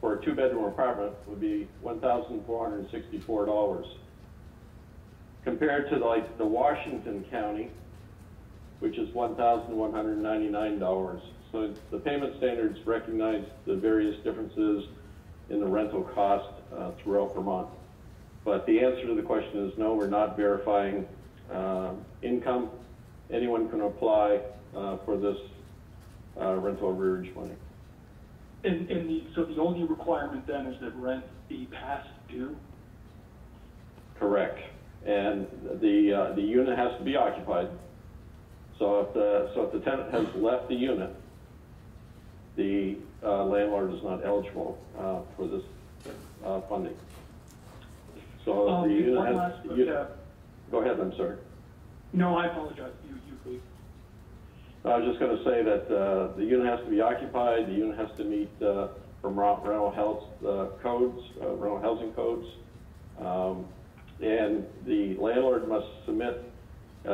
for a two-bedroom apartment would be $1,464. Compared to like the Washington County, which is $1,199. So the payment standards recognize the various differences in the rental cost uh, throughout Vermont. But the answer to the question is no, we're not verifying uh, income. Anyone can apply uh, for this uh, rental arrearage money. And, and the, so the only requirement then is that rent be past due? Correct. And the, uh, the unit has to be occupied. So if the, so if the tenant has left the unit, the uh, landlord is not eligible uh, for this uh, funding. So Um, the unit one has, last- the unit- go ahead, I'm sorry. No, I apologize. You, you please. I was just going to say that uh, the unit has to be occupied, the unit has to meet uh, Vermont rental health uh, codes, uh, rental housing codes, um, and the landlord must submit uh,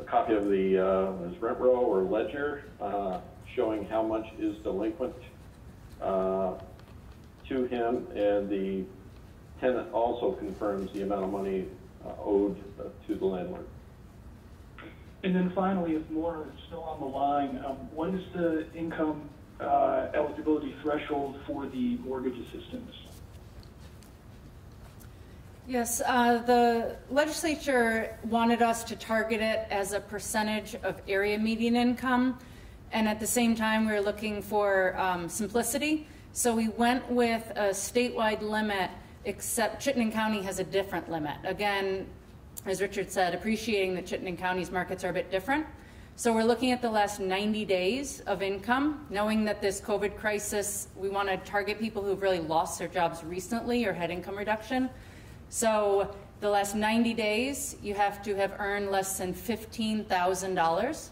a copy of the uh, his rent roll or ledger uh, showing how much is delinquent uh, to him, and the tenant also confirms the amount of money uh, owed uh, to the landlord. And then finally, if more is still on the line, um, what is the income uh, eligibility threshold for the mortgage assistance? Yes, uh, the legislature wanted us to target it as a percentage of area median income, and at the same time, we were looking for um, simplicity. So we went with a statewide limit, except Chittenden County has a different limit. Again, as Richard said, appreciating that Chittenden County's markets are a bit different. So we're looking at the last 90 days of income, knowing that this COVID crisis, we want to target people who've really lost their jobs recently or had income reduction. So the last 90 days, you have to have earned less than $15,000,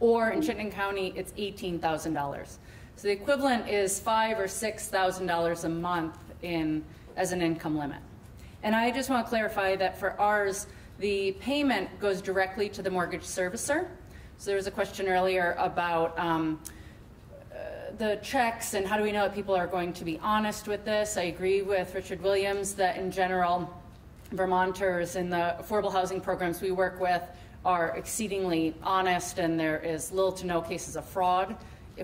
or in Chittenden County, it's $18,000. So the equivalent is five or $6,000 a month in, as an income limit. And I just want to clarify that for ours, the payment goes directly to the mortgage servicer. So there was a question earlier about um, uh, the checks and how do we know that people are going to be honest with this. I agree with Richard Williams that in general, Vermonters in the affordable housing programs we work with are exceedingly honest and there is little to no cases of fraud.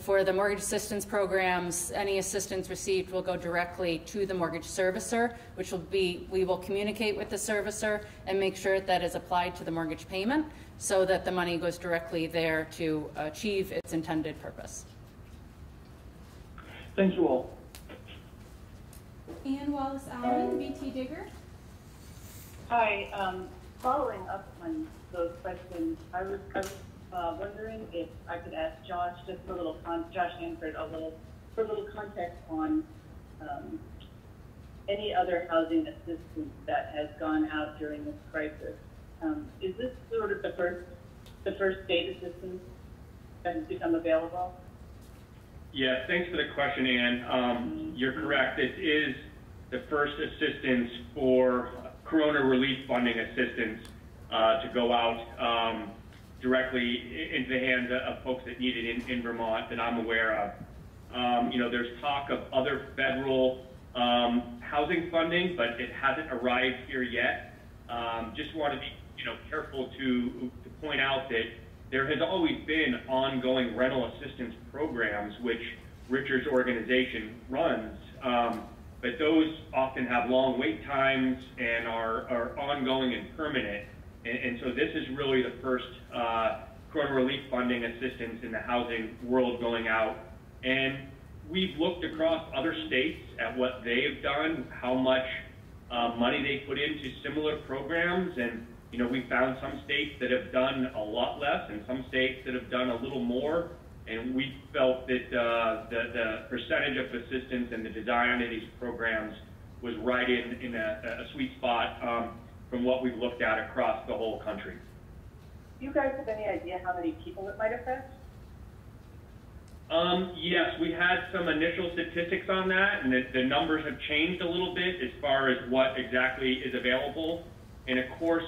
For the mortgage assistance programs, any assistance received will go directly to the mortgage servicer, which will be, we will communicate with the servicer and make sure that is applied to the mortgage payment so that the money goes directly there to achieve its intended purpose. Thank you all. Ann Wallace Allen, VTDigger. Hi, um, following up on those questions, I was, I was uh, wondering if I could ask Josh just a little, con- Josh Hanford, a little, for a little context on um, any other housing assistance that has gone out during this crisis. Um, is this sort of the first, the first state assistance that has become available? Yeah, thanks for the question, Ann. Um, you're correct. This is the first assistance for corona relief funding assistance uh, to go out um, directly into the hands of- folks that need it in, in Vermont that I'm aware of. Um, you know, there's talk of other federal um, housing funding, but it hasn't arrived here yet. Um, just want to be, you know, careful to, to point out that there has always been ongoing rental assistance programs, which Richard's organization runs. Um, but those often have long wait times and are, are ongoing and permanent. And, and so this is really the first uh, corona relief funding assistance in the housing world going out. And we've looked across other states at what they've done, how much uh, money they put into similar programs, and you know we found some states that have done a lot less, and some states that have done a little more. And we felt that uh, the, the percentage of assistance and the design of these programs was right in, in a, a sweet spot um, from what we've looked at across the whole country. Do you guys have any idea how many people it might affect? Um, yes, we had some initial statistics on that, and the, the numbers have changed a little bit as far as what exactly is available. And of course,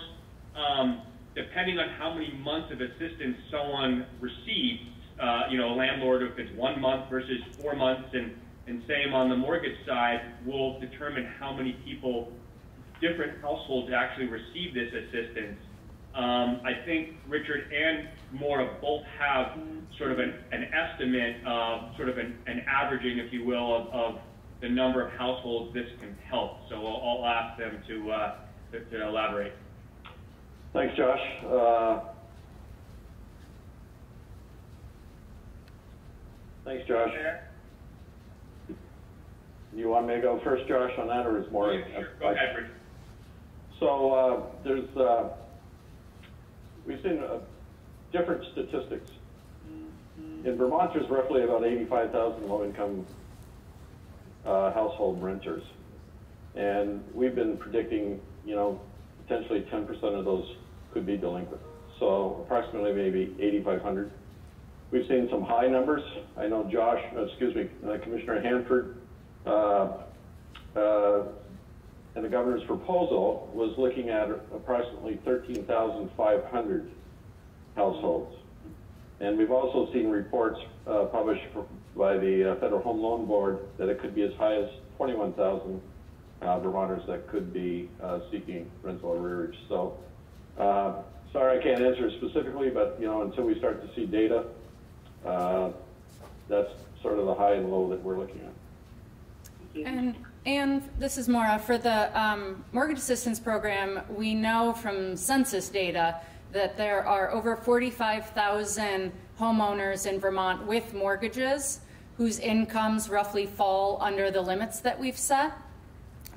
um, depending on how many months of assistance someone receives, uh, you know, a landlord, if it's one month versus four months, and, and same on the mortgage side, will determine how many people, different households actually receive this assistance. Um, I think Richard and Maura both have sort of an, an estimate of sort of an, an averaging, if you will, of, of the number of households this can help. So I'll, I'll ask them to, uh, to, to elaborate. Thanks, Josh. Uh, Thanks, Josh. You want me to go first, Josh, on that, or is Maura? Go ahead, Richard. So uh, there's, uh, we've seen uh, different statistics. In Vermont, there's roughly about 85,000 low-income uh, household renters. And we've been predicting, you know, potentially 10% of those could be delinquent. So approximately maybe 8,500. We've seen some high numbers. I know Josh, uh, excuse me, uh, Commissioner Hanford, and the governor's proposal was looking at approximately 13,500 households. And we've also seen reports uh, published by the uh, Federal Home Loan Board that it could be as high as 21,000 uh, Vermonters that could be uh, seeking rental arrearage. So, uh, sorry I can't answer specifically, but you know until we start to see data, uh, that's sort of the high and low that we're looking at. And, and this is Maura. For the um, mortgage assistance program, we know from census data that there are over 45,000 homeowners in Vermont with mortgages whose incomes roughly fall under the limits that we've set.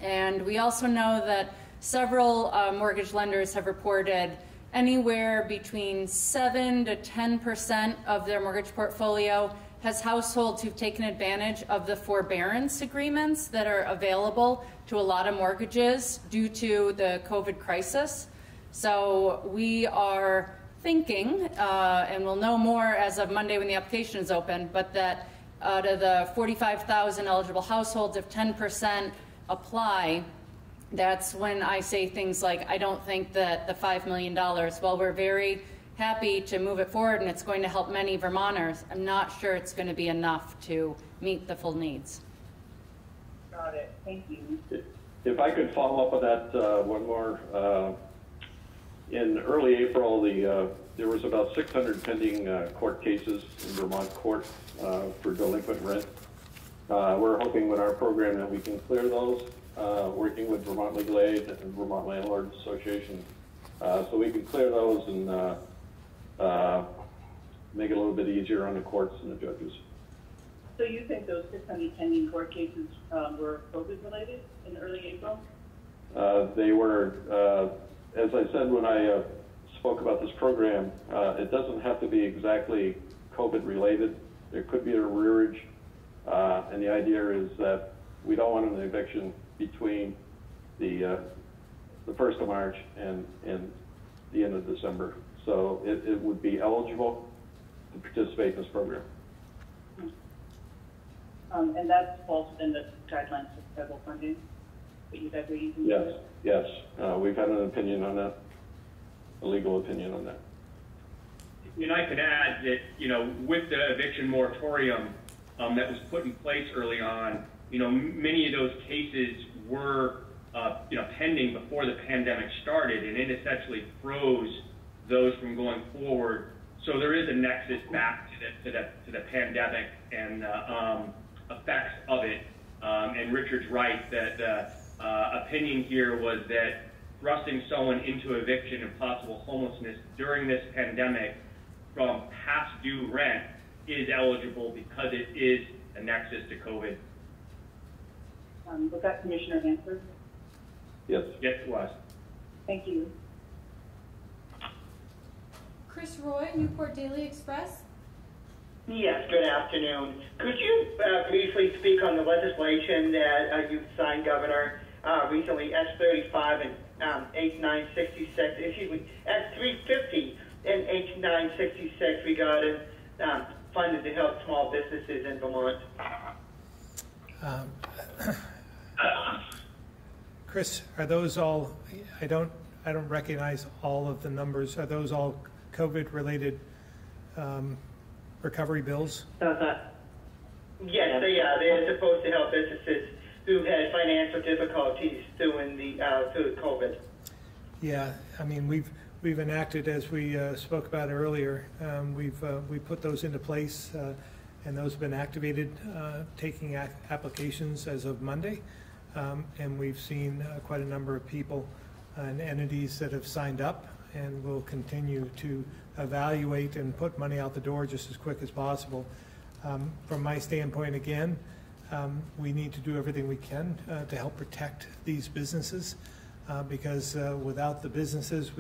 And we also know that several uh, mortgage lenders have reported anywhere between 7 to 10% of their mortgage portfolio has households who've taken advantage of the forbearance agreements that are available to a lot of mortgages due to the COVID crisis. So we are thinking, uh, and we'll know more as of Monday when the application is open, but that out of the 45,000 eligible households, if 10% apply, that's when I say things like, I don't think that the $5 million, while we're very happy to move it forward and it's going to help many Vermonters, I'm not sure it's going to be enough to meet the full needs. Got it, thank you. If I could follow up on that uh, one more. Uh, in early April, the, uh, there was about 600 pending uh, court cases in Vermont court uh, for delinquent rent. Uh, we're hoping with our program that we can clear those, uh, working with Vermont Legal Aid and Vermont Landlord Association, uh, so we can clear those and uh, make it a little bit easier on the courts and the judges. So you think those 600 pending court cases um, were COVID related in early April? Uh, they were, uh, as I said when I uh, spoke about this program, uh, it doesn't have to be exactly COVID related. There could be arrearage, uh, and the idea is that we don't want an eviction between the, uh, the first of March and, and the end of December. So it, it would be eligible to participate in this program. Um, and that falls within the guidelines of federal funding that you guys are using? Yes, yes. Uh, we've had an opinion on that, a legal opinion on that. And I could add that, you know, with the eviction moratorium um, that was put in place early on, you know, many of those cases were, uh, you know, pending before the pandemic started, and it essentially froze those from going forward. So there is a nexus back to the, to the, to the pandemic and uh, um, effects of it. Um, and Richard's right that the uh, opinion here was that thrusting someone into eviction and possible homelessness during this pandemic from past due rent is eligible because it is a nexus to COVID. Um, was that Commissioner Hanford? Yes. Yes, it was. Thank you. Chris Roy, Newport Daily Express. Yes, good afternoon. Could you uh, briefly speak on the legislation that uh, you've signed, Governor, uh, recently, S35 and um, H966, excuse me, S350 and H966 regarding um, funding to help small businesses in Vermont? Um, Chris, are those all, I don't, I don't recognize all of the numbers. Are those all COVID-related um, recovery bills? Uh, yes, they are. They're supposed to help businesses who've had financial difficulties during the uh, through COVID. Yeah, I mean, we've, we've enacted, as we uh, spoke about earlier, um, we've, uh, we put those into place, uh, and those have been activated, uh, taking applications as of Monday. Um, And we've seen uh, quite a number of people and entities that have signed up, and we'll continue to evaluate and put money out the door just as quick as possible. Um, From my standpoint, again, um, we need to do everything we can uh, to help protect these businesses uh, because uh, without the businesses,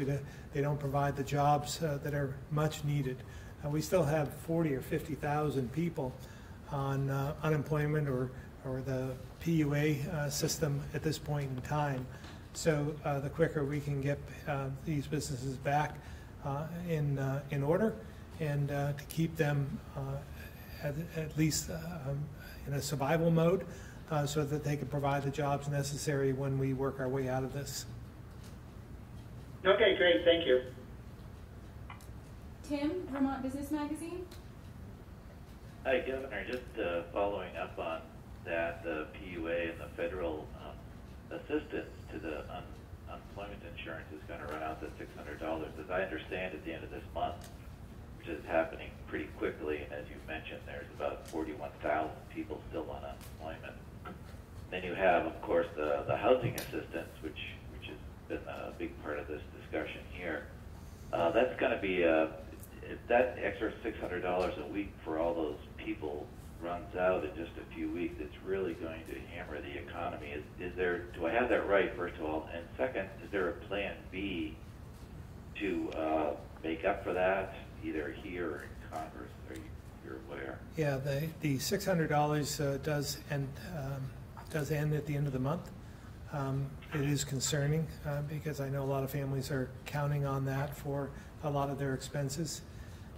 they don't provide the jobs uh, that are much needed. Uh, We still have 40 or 50,000 people on uh, unemployment or, or the PUA system at this point in time. So uh, the quicker we can get uh, these businesses back uh, in, uh, in order and uh, to keep them uh, at, at least uh, um, in a survival mode uh, so that they can provide the jobs necessary when we work our way out of this. Okay, great. Thank you. Tim, Vermont Business Magazine. Hi, Governor. Just uh, following up on that, the PUA and the federal um, assistance to the un- unemployment insurance is going to run out to $600. As I understand, at the end of this month, which is happening pretty quickly, and as you mentioned, there's about 41,000 people still on unemployment. Then you have, of course, the, the housing assistance, which which has been a big part of this discussion here. Uh, that's going to be a that extra six hundred dollars a week for all those people runs out in just a few weeks, it's really going to hammer the economy. Is, is there? Do I have that right? First of all, and second, is there a plan B to uh, make up for that, either here or in Congress? Are you you're aware? Yeah, the, the six hundred dollars uh, does end, um, does end at the end of the month. Um, It is concerning, uh, because I know a lot of families are counting on that for a lot of their expenses.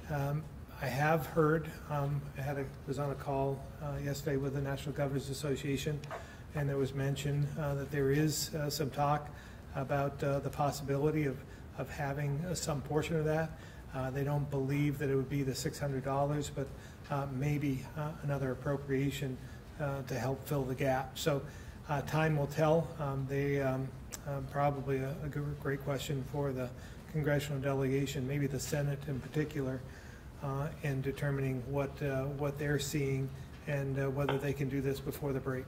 Um, I have heard, um, I had a, was on a call uh, yesterday with the National Governors Association, and there was mention uh, that there is uh, some talk about uh, the possibility of, of having uh, some portion of that. They don't believe that it would be the $600, but maybe another appropriation to help fill the gap. So time will tell. Um, They, um, probably a a great question for the congressional delegation, maybe the Senate in particular, uh, in determining what, uh, what they're seeing and uh, whether they can do this before the break.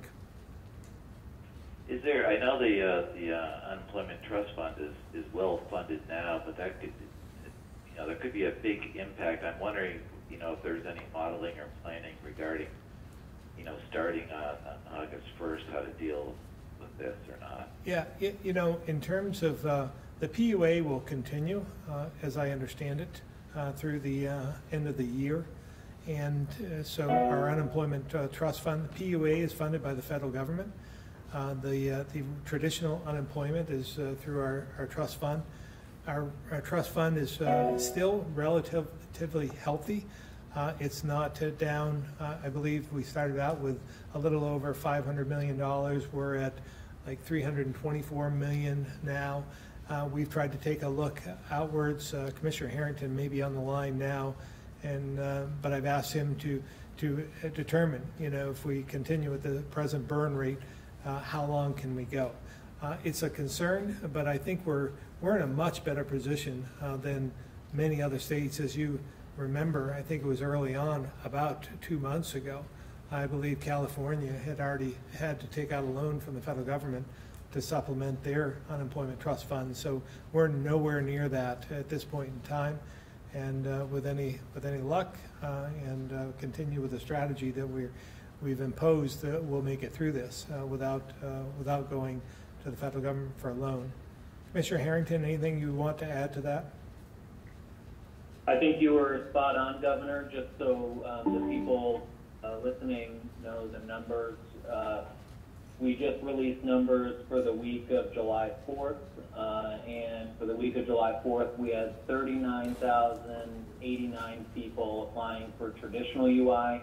Is there? I know the uh, the uh, unemployment trust fund is is well funded now, but that could, you know, there could be a big impact. I'm wondering, you know, if there's any modeling or planning regarding, you know, starting on, on August 1st, how to deal with this or not. Yeah, y- you know, in terms of, uh, the PUA will continue, uh, as I understand it, uh, through the uh, end of the year. And uh, so our unemployment uh, trust fund, the PUA is funded by the federal government. The, the traditional unemployment is through our, our trust fund. Our, our trust fund is still relatively healthy. Uh, It's not uh, down, uh, I believe we started out with a little over $500 million. We're at like 324 million now. Uh, We've tried to take a look outwards. Uh, Commissioner Harrington may be on the line now, and, uh, but I've asked him to, to determine, you know, if we continue at the present burn rate, uh, how long can we go? Uh, It's a concern, but I think we're, we're in a much better position uh, than many other states. As you remember, I think it was early on, about two months ago, I believe California had already had to take out a loan from the federal government to supplement their unemployment trust fund. So we're nowhere near that at this point in time. And uh, with any with any luck uh, and uh, continue with the strategy that we're we've imposed, uh, we'll make it through this uh, without uh, without going to the federal government for a loan. Commissioner Harrington, anything you want to add to that? I think you were spot on, Governor. Just so um, the people listening know the numbers. We just released numbers for the week of July 4th, uh, and for the week of July 4th, we had 39,089 people applying for traditional UI,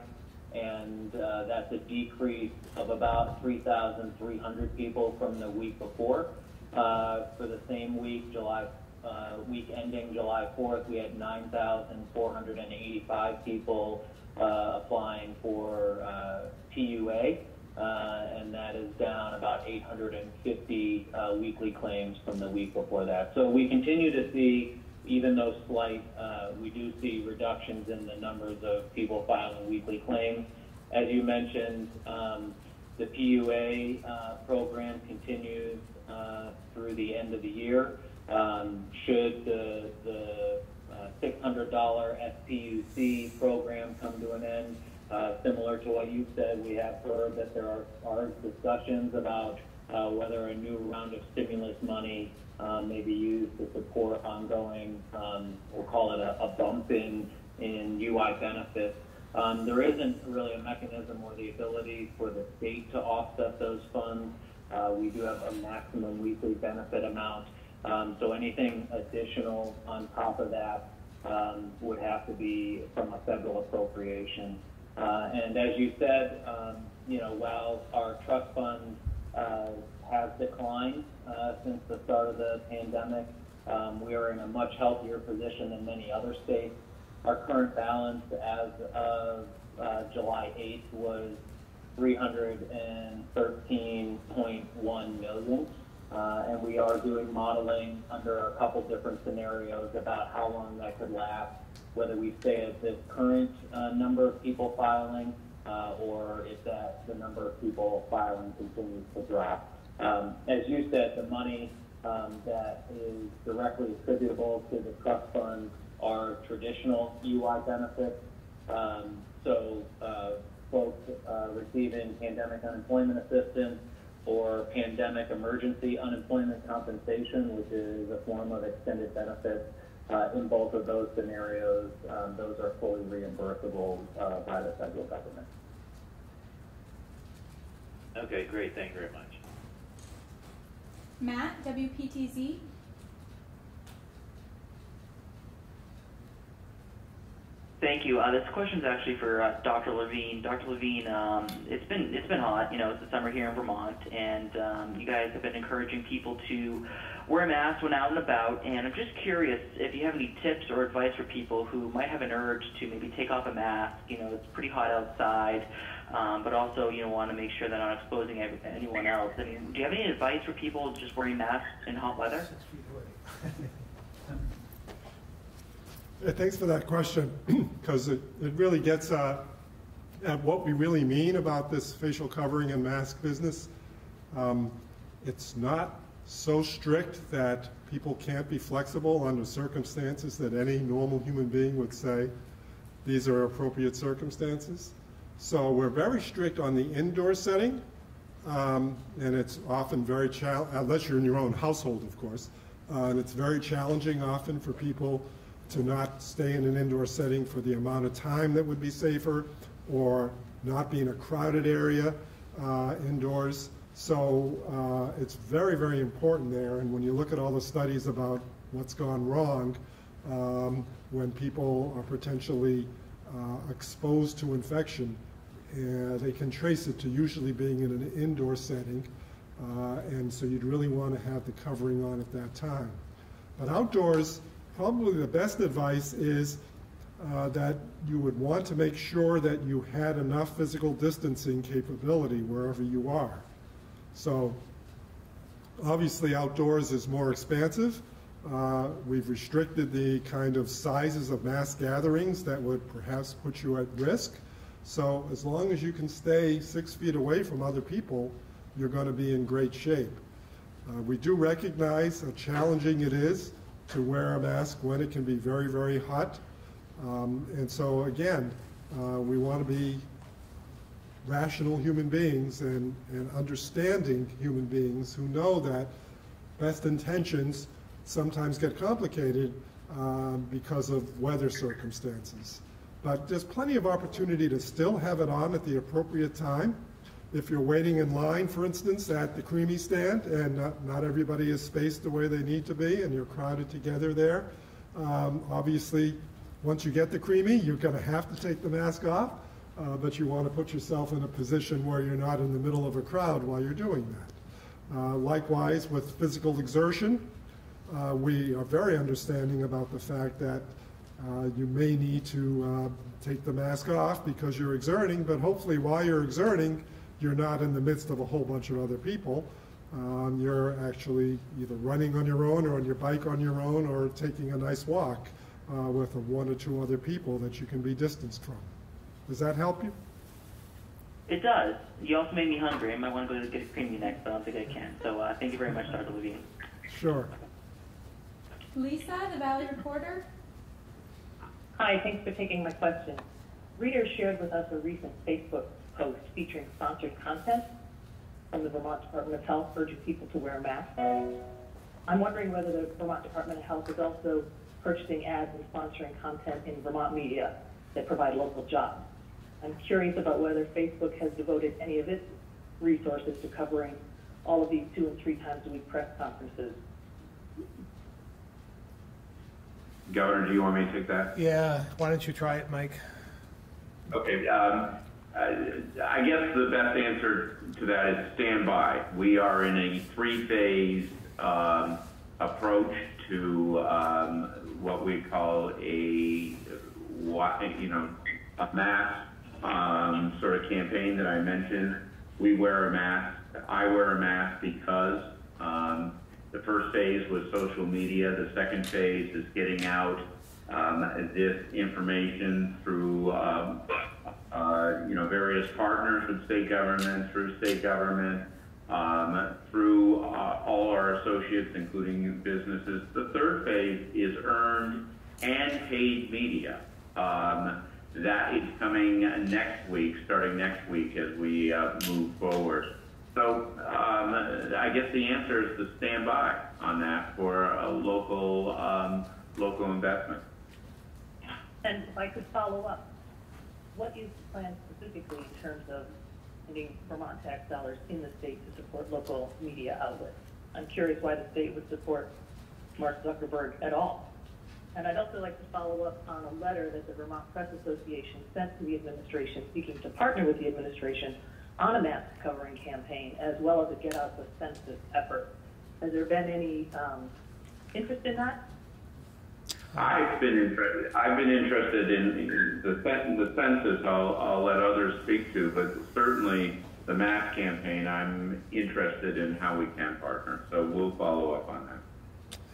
and uh, that's a decrease of about 3,300 people from the week before. Uh, for the same week, July uh, week ending July 4th, we had 9,485 people uh, applying for uh, PUA, uh, and that is down about 850 uh, weekly claims from the week before that. So we continue to see, even though slight, uh, we do see reductions in the numbers of people filing weekly claims. As you mentioned, um, the PUA uh, program continues uh, through the end of the year. Um, should the, the uh, $600 FPUC program come to an end. Uh, similar to what you said, we have heard that there are, are discussions about uh, whether a new round of stimulus money uh, may be used to support ongoing, um, we'll call it a, a bump in, in UI benefits. Um, there isn't really a mechanism or the ability for the state to offset those funds. Uh, we do have a maximum weekly benefit amount. Um, so anything additional on top of that um, would have to be from a federal appropriation. Uh, and as you said, um, you know, while our trust fund uh, has declined uh, since the start of the pandemic, um, we are in a much healthier position than many other states. Our current balance as of uh, July 8th was 313.1 million. Uh, and we are doing modeling under a couple different scenarios about how long that could last, whether we stay at the current uh, number of people filing uh, or if that the number of people filing continues to drop. Um, as you said, the money um, that is directly attributable to the trust fund are traditional UI benefits. Um, so uh, folks uh, receiving pandemic unemployment assistance, or pandemic emergency unemployment compensation, which is a form of extended benefits. Uh, in both of those scenarios, um, those are fully reimbursable uh, by the federal government. Okay, great. Thank you very much. Matt, WPTZ. Thank you. Uh, this question is actually for uh, Dr. Levine. Dr. Levine, um, it's been it's been hot. You know, it's the summer here in Vermont, and um, you guys have been encouraging people to wear masks when out and about. And I'm just curious if you have any tips or advice for people who might have an urge to maybe take off a mask. You know, it's pretty hot outside, um, but also you know want to make sure they're not exposing anyone else. I mean, do you have any advice for people just wearing masks in hot weather? Thanks for that question, because it, it really gets uh, at what we really mean about this facial covering and mask business. Um, it's not so strict that people can't be flexible under circumstances that any normal human being would say these are appropriate circumstances. So we're very strict on the indoor setting, um, and it's often very challenging, unless you're in your own household, of course, uh, and it's very challenging often for people to not stay in an indoor setting for the amount of time that would be safer, or not be in a crowded area uh, indoors. So uh, it's very, very important there. And when you look at all the studies about what's gone wrong, um, when people are potentially uh, exposed to infection, uh, they can trace it to usually being in an indoor setting. Uh, and so you'd really want to have the covering on at that time. But outdoors, probably the best advice is uh, that you would want to make sure that you had enough physical distancing capability wherever you are. So obviously outdoors is more expansive. Uh, we've restricted the kind of sizes of mass gatherings that would perhaps put you at risk. So as long as you can stay six feet away from other people, you're going to be in great shape. Uh, we do recognize how challenging it is to wear a mask when it can be very, very hot. Um, and so again, uh, we want to be rational human beings and, and understanding human beings who know that best intentions sometimes get complicated um, because of weather circumstances. But there's plenty of opportunity to still have it on at the appropriate time. If you're waiting in line, for instance, at the creamy stand, and not, not everybody is spaced the way they need to be, and you're crowded together there, um, obviously, once you get the creamy, you're going to have to take the mask off, uh, but you want to put yourself in a position where you're not in the middle of a crowd while you're doing that. Uh, likewise, with physical exertion, uh, we are very understanding about the fact that uh, you may need to uh, take the mask off because you're exerting, but hopefully while you're exerting, you're not in the midst of a whole bunch of other people. Um, you're actually either running on your own or on your bike on your own or taking a nice walk uh, with one or two other people that you can be distanced from. Does that help you? It does. You also made me hungry. I might want to go get a creamy next, but I don't think I can. So uh, thank you very much, Dr. Levine. Sure. Lisa, the Valley Reporter. Hi, thanks for taking my question. Readers shared with us a recent Facebook post featuring sponsored content from the Vermont Department of Health urging people to wear masks. I'm wondering whether the Vermont Department of Health is also purchasing ads and sponsoring content in Vermont media that provide local jobs. I'm curious about whether Facebook has devoted any of its resources to covering all of these two and three times a week press conferences. Governor, do you want me to take that? Yeah, why don't you try it, Mike? Okay, um, I, I guess the best answer to that is stand by. We are in a three-phase um, approach to um, what we call a, you know, a mass um, sort of campaign that I mentioned. We wear a mask. I wear a mask because um, the first phase was social media. The second phase is getting out um, this information through um, uh, you know various partners with state government, through state government, um, through uh, all our associates, including businesses. The third phase is earned and paid media. Um, that is coming next week, starting next week as we uh, move forward. So um, I guess the answer is to stand by on that for a local um, local investment. And if I could follow up, what is the plan specifically in terms of spending Vermont tax dollars in the state to support local media outlets? I'm curious why the state would support Mark Zuckerberg at all. And I'd also like to follow up on a letter that the Vermont Press Association sent to the administration seeking to partner with the administration on a mask covering campaign as well as a Get Out the Census effort. Has there been any um, interest in that? I've been interested. I've been interested in the the census. I'll, I'll let others speak to, but certainly the mask campaign. I'm interested in how we can partner. So we'll follow up on that.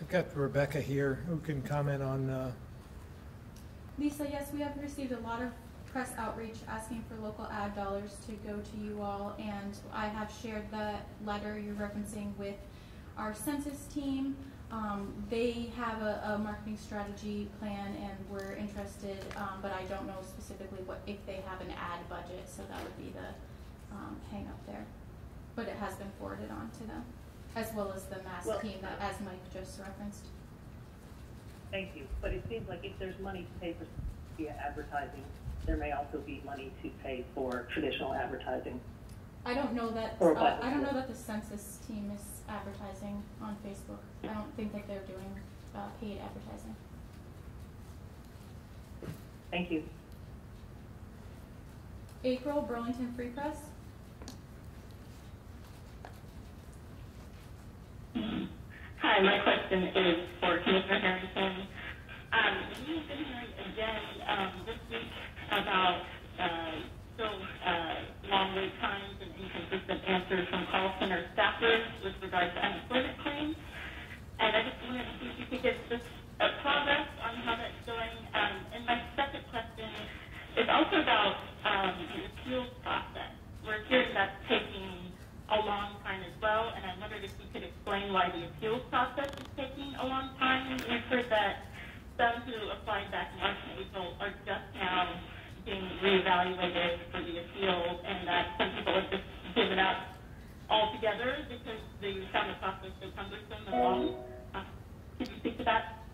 I've got Rebecca here who can comment on. Uh, Lisa, yes, we have received a lot of press outreach asking for local ad dollars to go to you all, and I have shared the letter you're referencing with our census team. Um, they have a, a, marketing strategy plan, and we're interested, um, but I don't know specifically what if they have an ad budget, so that would be the um, hang up there. But it has been forwarded on to them, as well as the mass well, team that, as Mike just referenced. Thank you. But it seems like if there's money to pay for via advertising, there may also be money to pay for traditional advertising. I don't know that, uh. I don't know that the census team is advertising on Facebook. I don't think that they're doing, uh, paid advertising. Thank you. April, Burlington Free Press. Hi, my question is for Commissioner Harrington. Um, we've been hearing again um, this week about uh, still uh, long wait times and inconsistent answers from call center staffers with regard to unemployment claims. And I just wanted to see if you could give us a progress on how that's going. Um, and my second question is also about um, the appeals process. We're hearing that's taking a long time as well, and I wondered if you could explain why the appeals process is taking a long time. We've heard that some who applied back in March and April are just now being reevaluated for the appeal, and that some people have just given up altogether because they found the process so cumbersome and long. Uh, you speak to that?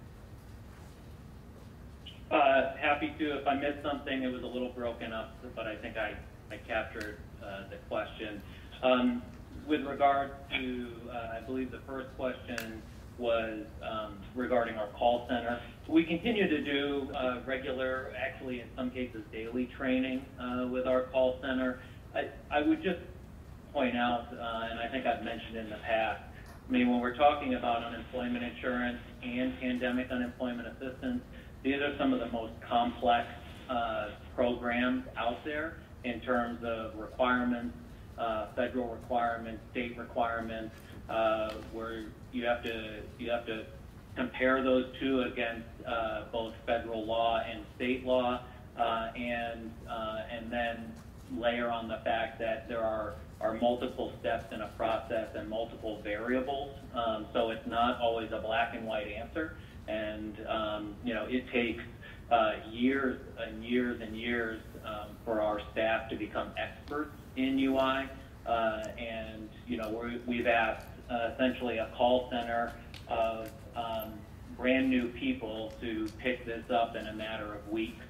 Uh, happy to. If I missed something, it was a little broken up, but I think I, I captured uh, the question. Um, with regard to, uh, I believe the first question was um, regarding our call center. We continue to do uh, regular, actually in some cases daily training uh, with our call center. I, I would just point out, uh, and I think I've mentioned in the past, I mean, when we're talking about unemployment insurance and pandemic unemployment assistance, these are some of the most complex uh, programs out there in terms of requirements, uh, federal requirements, state requirements, uh, where you have to you have to compare those two against uh, both federal law and state law, uh, and uh, and then layer on the fact that there are are multiple steps in a process and multiple variables. Um, so it's not always a black and white answer, and um, you know it takes years and years and years um, for our staff to become experts in UI. Uh, and you know we're, we've asked uh, essentially a call center of um, brand new people to pick this up in a matter of weeks.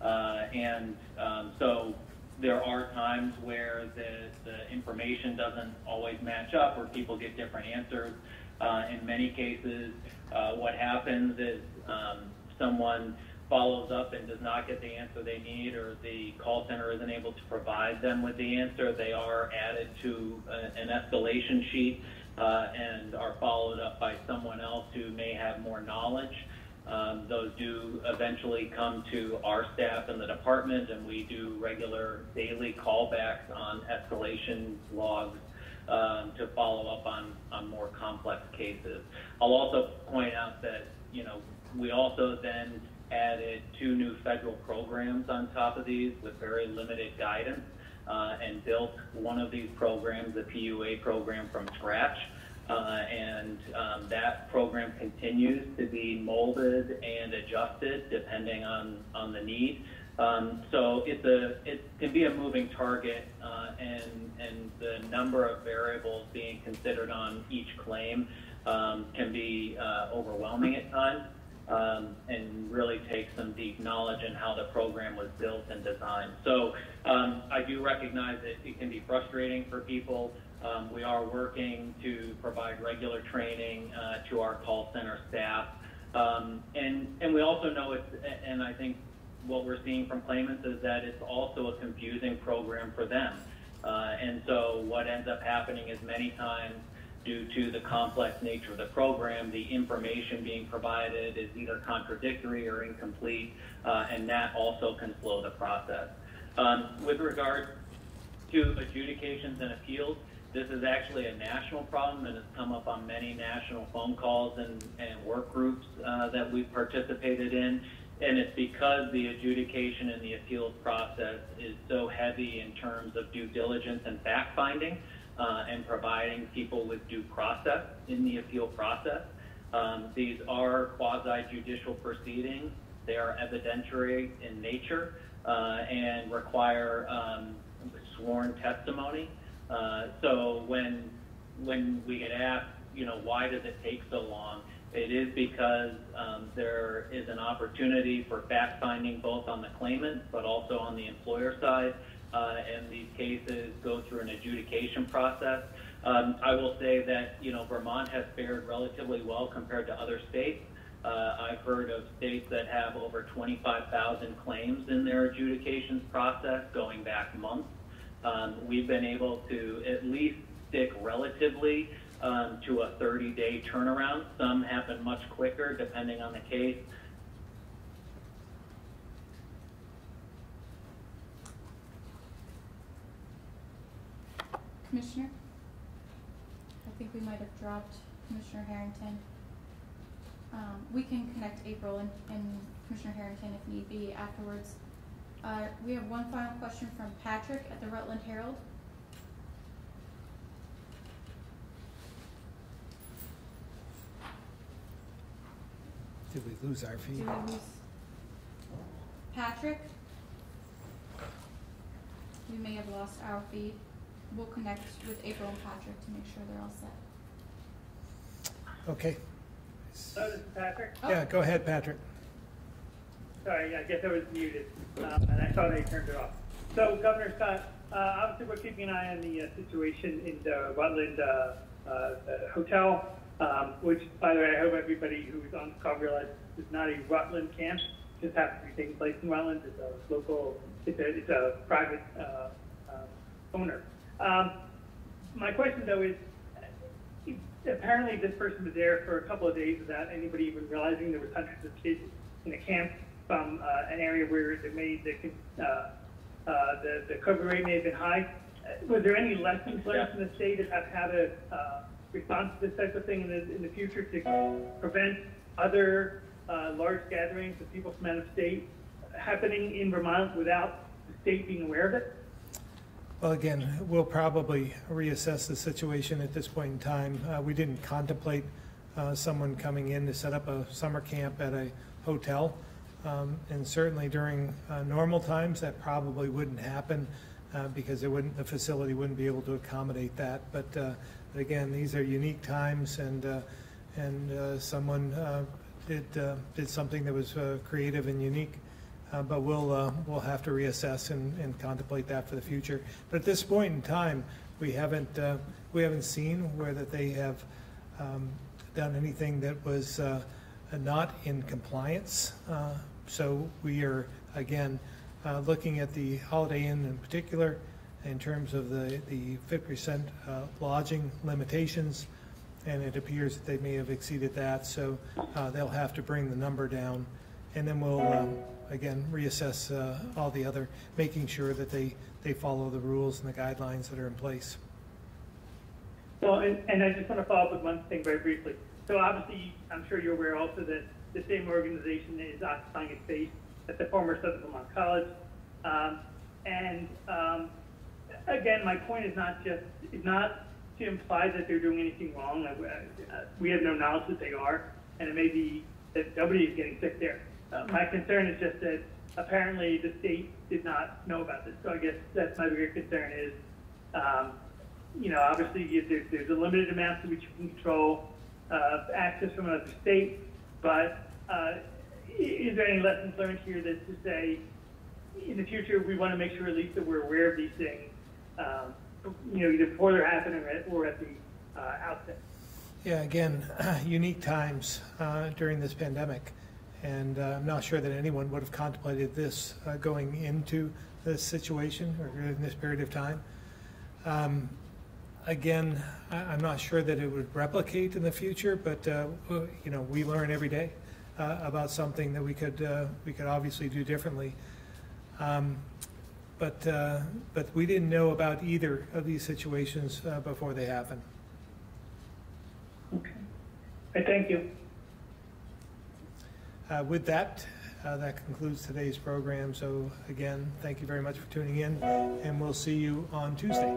Uh, and um, so there are times where the, the information doesn't always match up or people get different answers. Uh, in many cases, uh, what happens is um, someone follows up and does not get the answer they need or the call center isn't able to provide them with the answer, they are added to a, an escalation sheet uh, and are followed up by someone else who may have more knowledge. Um, those do eventually come to our staff in the department, and we do regular daily callbacks on escalation logs um, to follow up on, on more complex cases. I'll also point out that, you know, we also then added two new federal programs on top of these with very limited guidance uh, and built one of these programs, the PUA program, from scratch. Uh, and um, that program continues to be molded and adjusted depending on, on the need. Um, so it's a, it can be a moving target, uh, and, and the number of variables being considered on each claim um, can be uh, overwhelming at times um, and really take some deep knowledge in how the program was built and designed. So um, I do recognize that it can be frustrating for people. Um, we are working to provide regular training uh, to our call center staff. Um, and, and we also know it's, and I think what we're seeing from claimants is that it's also a confusing program for them. Uh, and so what ends up happening is many times due to the complex nature of the program, the information being provided is either contradictory or incomplete, uh, and that also can slow the process. Um, with regard to adjudications and appeals, this is actually a national problem and has come up on many national phone calls and, and work groups uh, that we've participated in. And it's because the adjudication and the appeals process is so heavy in terms of due diligence and fact finding uh, and providing people with due process in the appeal process. Um, these are quasi judicial proceedings. They are evidentiary in nature uh, and require um, sworn testimony. Uh, so when when we get asked, you know, why does it take so long? It is because um, there is an opportunity for fact finding both on the claimant but also on the employer side and these cases go through an adjudication process. Um, I will say that, you know, Vermont has fared relatively well compared to other states. Uh, I've heard of states that have over 25,000 claims in their adjudications process going back months. Um, we've been able to at least stick relatively um, to a 30-day turnaround. Some happen much quicker depending on the case. Commissioner? I think we might have dropped Commissioner Harrington. Um, we can connect April and, and Commissioner Harrington if need be afterwards. Uh, we have one final question from Patrick at the Rutland Herald. Did we lose our feed? we lose Patrick? We may have lost our feed. We'll connect with April and Patrick to make sure they're all set. Okay. Hello, this is Patrick. Yeah, go ahead, Patrick. Sorry, I guess I was muted, um, and I thought I turned it off. So, Governor Scott, uh, obviously we're keeping an eye on the uh, situation in the Rutland uh, uh, uh, Hotel, um, which, by the way, I hope everybody who's on the call realizes is not a Rutland camp. It just happens to be taking place in Rutland. It's a local, it's a, it's a private uh, uh, owner. Um, my question, though, is apparently this person was there for a couple of days without anybody even realizing there was hundreds of kids in a camp from uh, an area where the may the, uh, uh, the the COVID rate may have been high. Was there any lessons learned from the state about how to uh, respond to this type of thing in the in the future to prevent other uh, large gatherings of people from out of state happening in Vermont without the state being aware of it? Well, again, we'll probably reassess the situation at this point in time. Uh, we didn't contemplate uh, someone coming in to set up a summer camp at a hotel. Um, and certainly during uh, normal times, that probably wouldn't happen uh, because wouldn't, the facility wouldn't be able to accommodate that. But, uh, but again, these are unique times, and uh, and uh, someone uh, did uh, did something that was uh, creative and unique. Uh, but we'll uh, we'll have to reassess and, and contemplate that for the future. But at this point in time, we haven't uh, we haven't seen where that they have um, done anything that was uh, not in compliance. Uh, so we are again uh, looking at the Holiday Inn in particular in terms of the the 50% uh, lodging limitations, and it appears that they may have exceeded that. So they'll have to bring the number down, and then we'll. Again, reassess uh, all the other, making sure that they, they follow the rules and the guidelines that are in place. Well, and, and I just want to follow up with one thing very briefly. So obviously, I'm sure you're aware also that the same organization is occupying a space at the former Southern Vermont College. Um, and um, again, my point is not just not to imply that they're doing anything wrong. Uh, we have no knowledge that they are, and it may be that nobody is getting sick there. Uh, my concern is just that apparently the state did not know about this. So I guess that's my bigger concern is, um, you know, obviously you, there, there's a limited amount to which you can control uh, access from another state, but uh, is there any lessons learned here that to say, in the future, we want to make sure at least that we're aware of these things, um, you know, either before they're happening or at, or at the uh, outset. Yeah, again, unique times uh, during this pandemic. And uh, I'm not sure that anyone would have contemplated this uh, going into this situation or in this period of time. Um, again, I, I'm not sure that it would replicate in the future, but uh, you know, we learn every day uh, about something that we could uh, we could obviously do differently. Um, but uh, but we didn't know about either of these situations before they happened. Okay. Hey, thank you. Uh, with that, uh, that concludes today's program. So, again, thank you very much for tuning in, and we'll see you on Tuesday.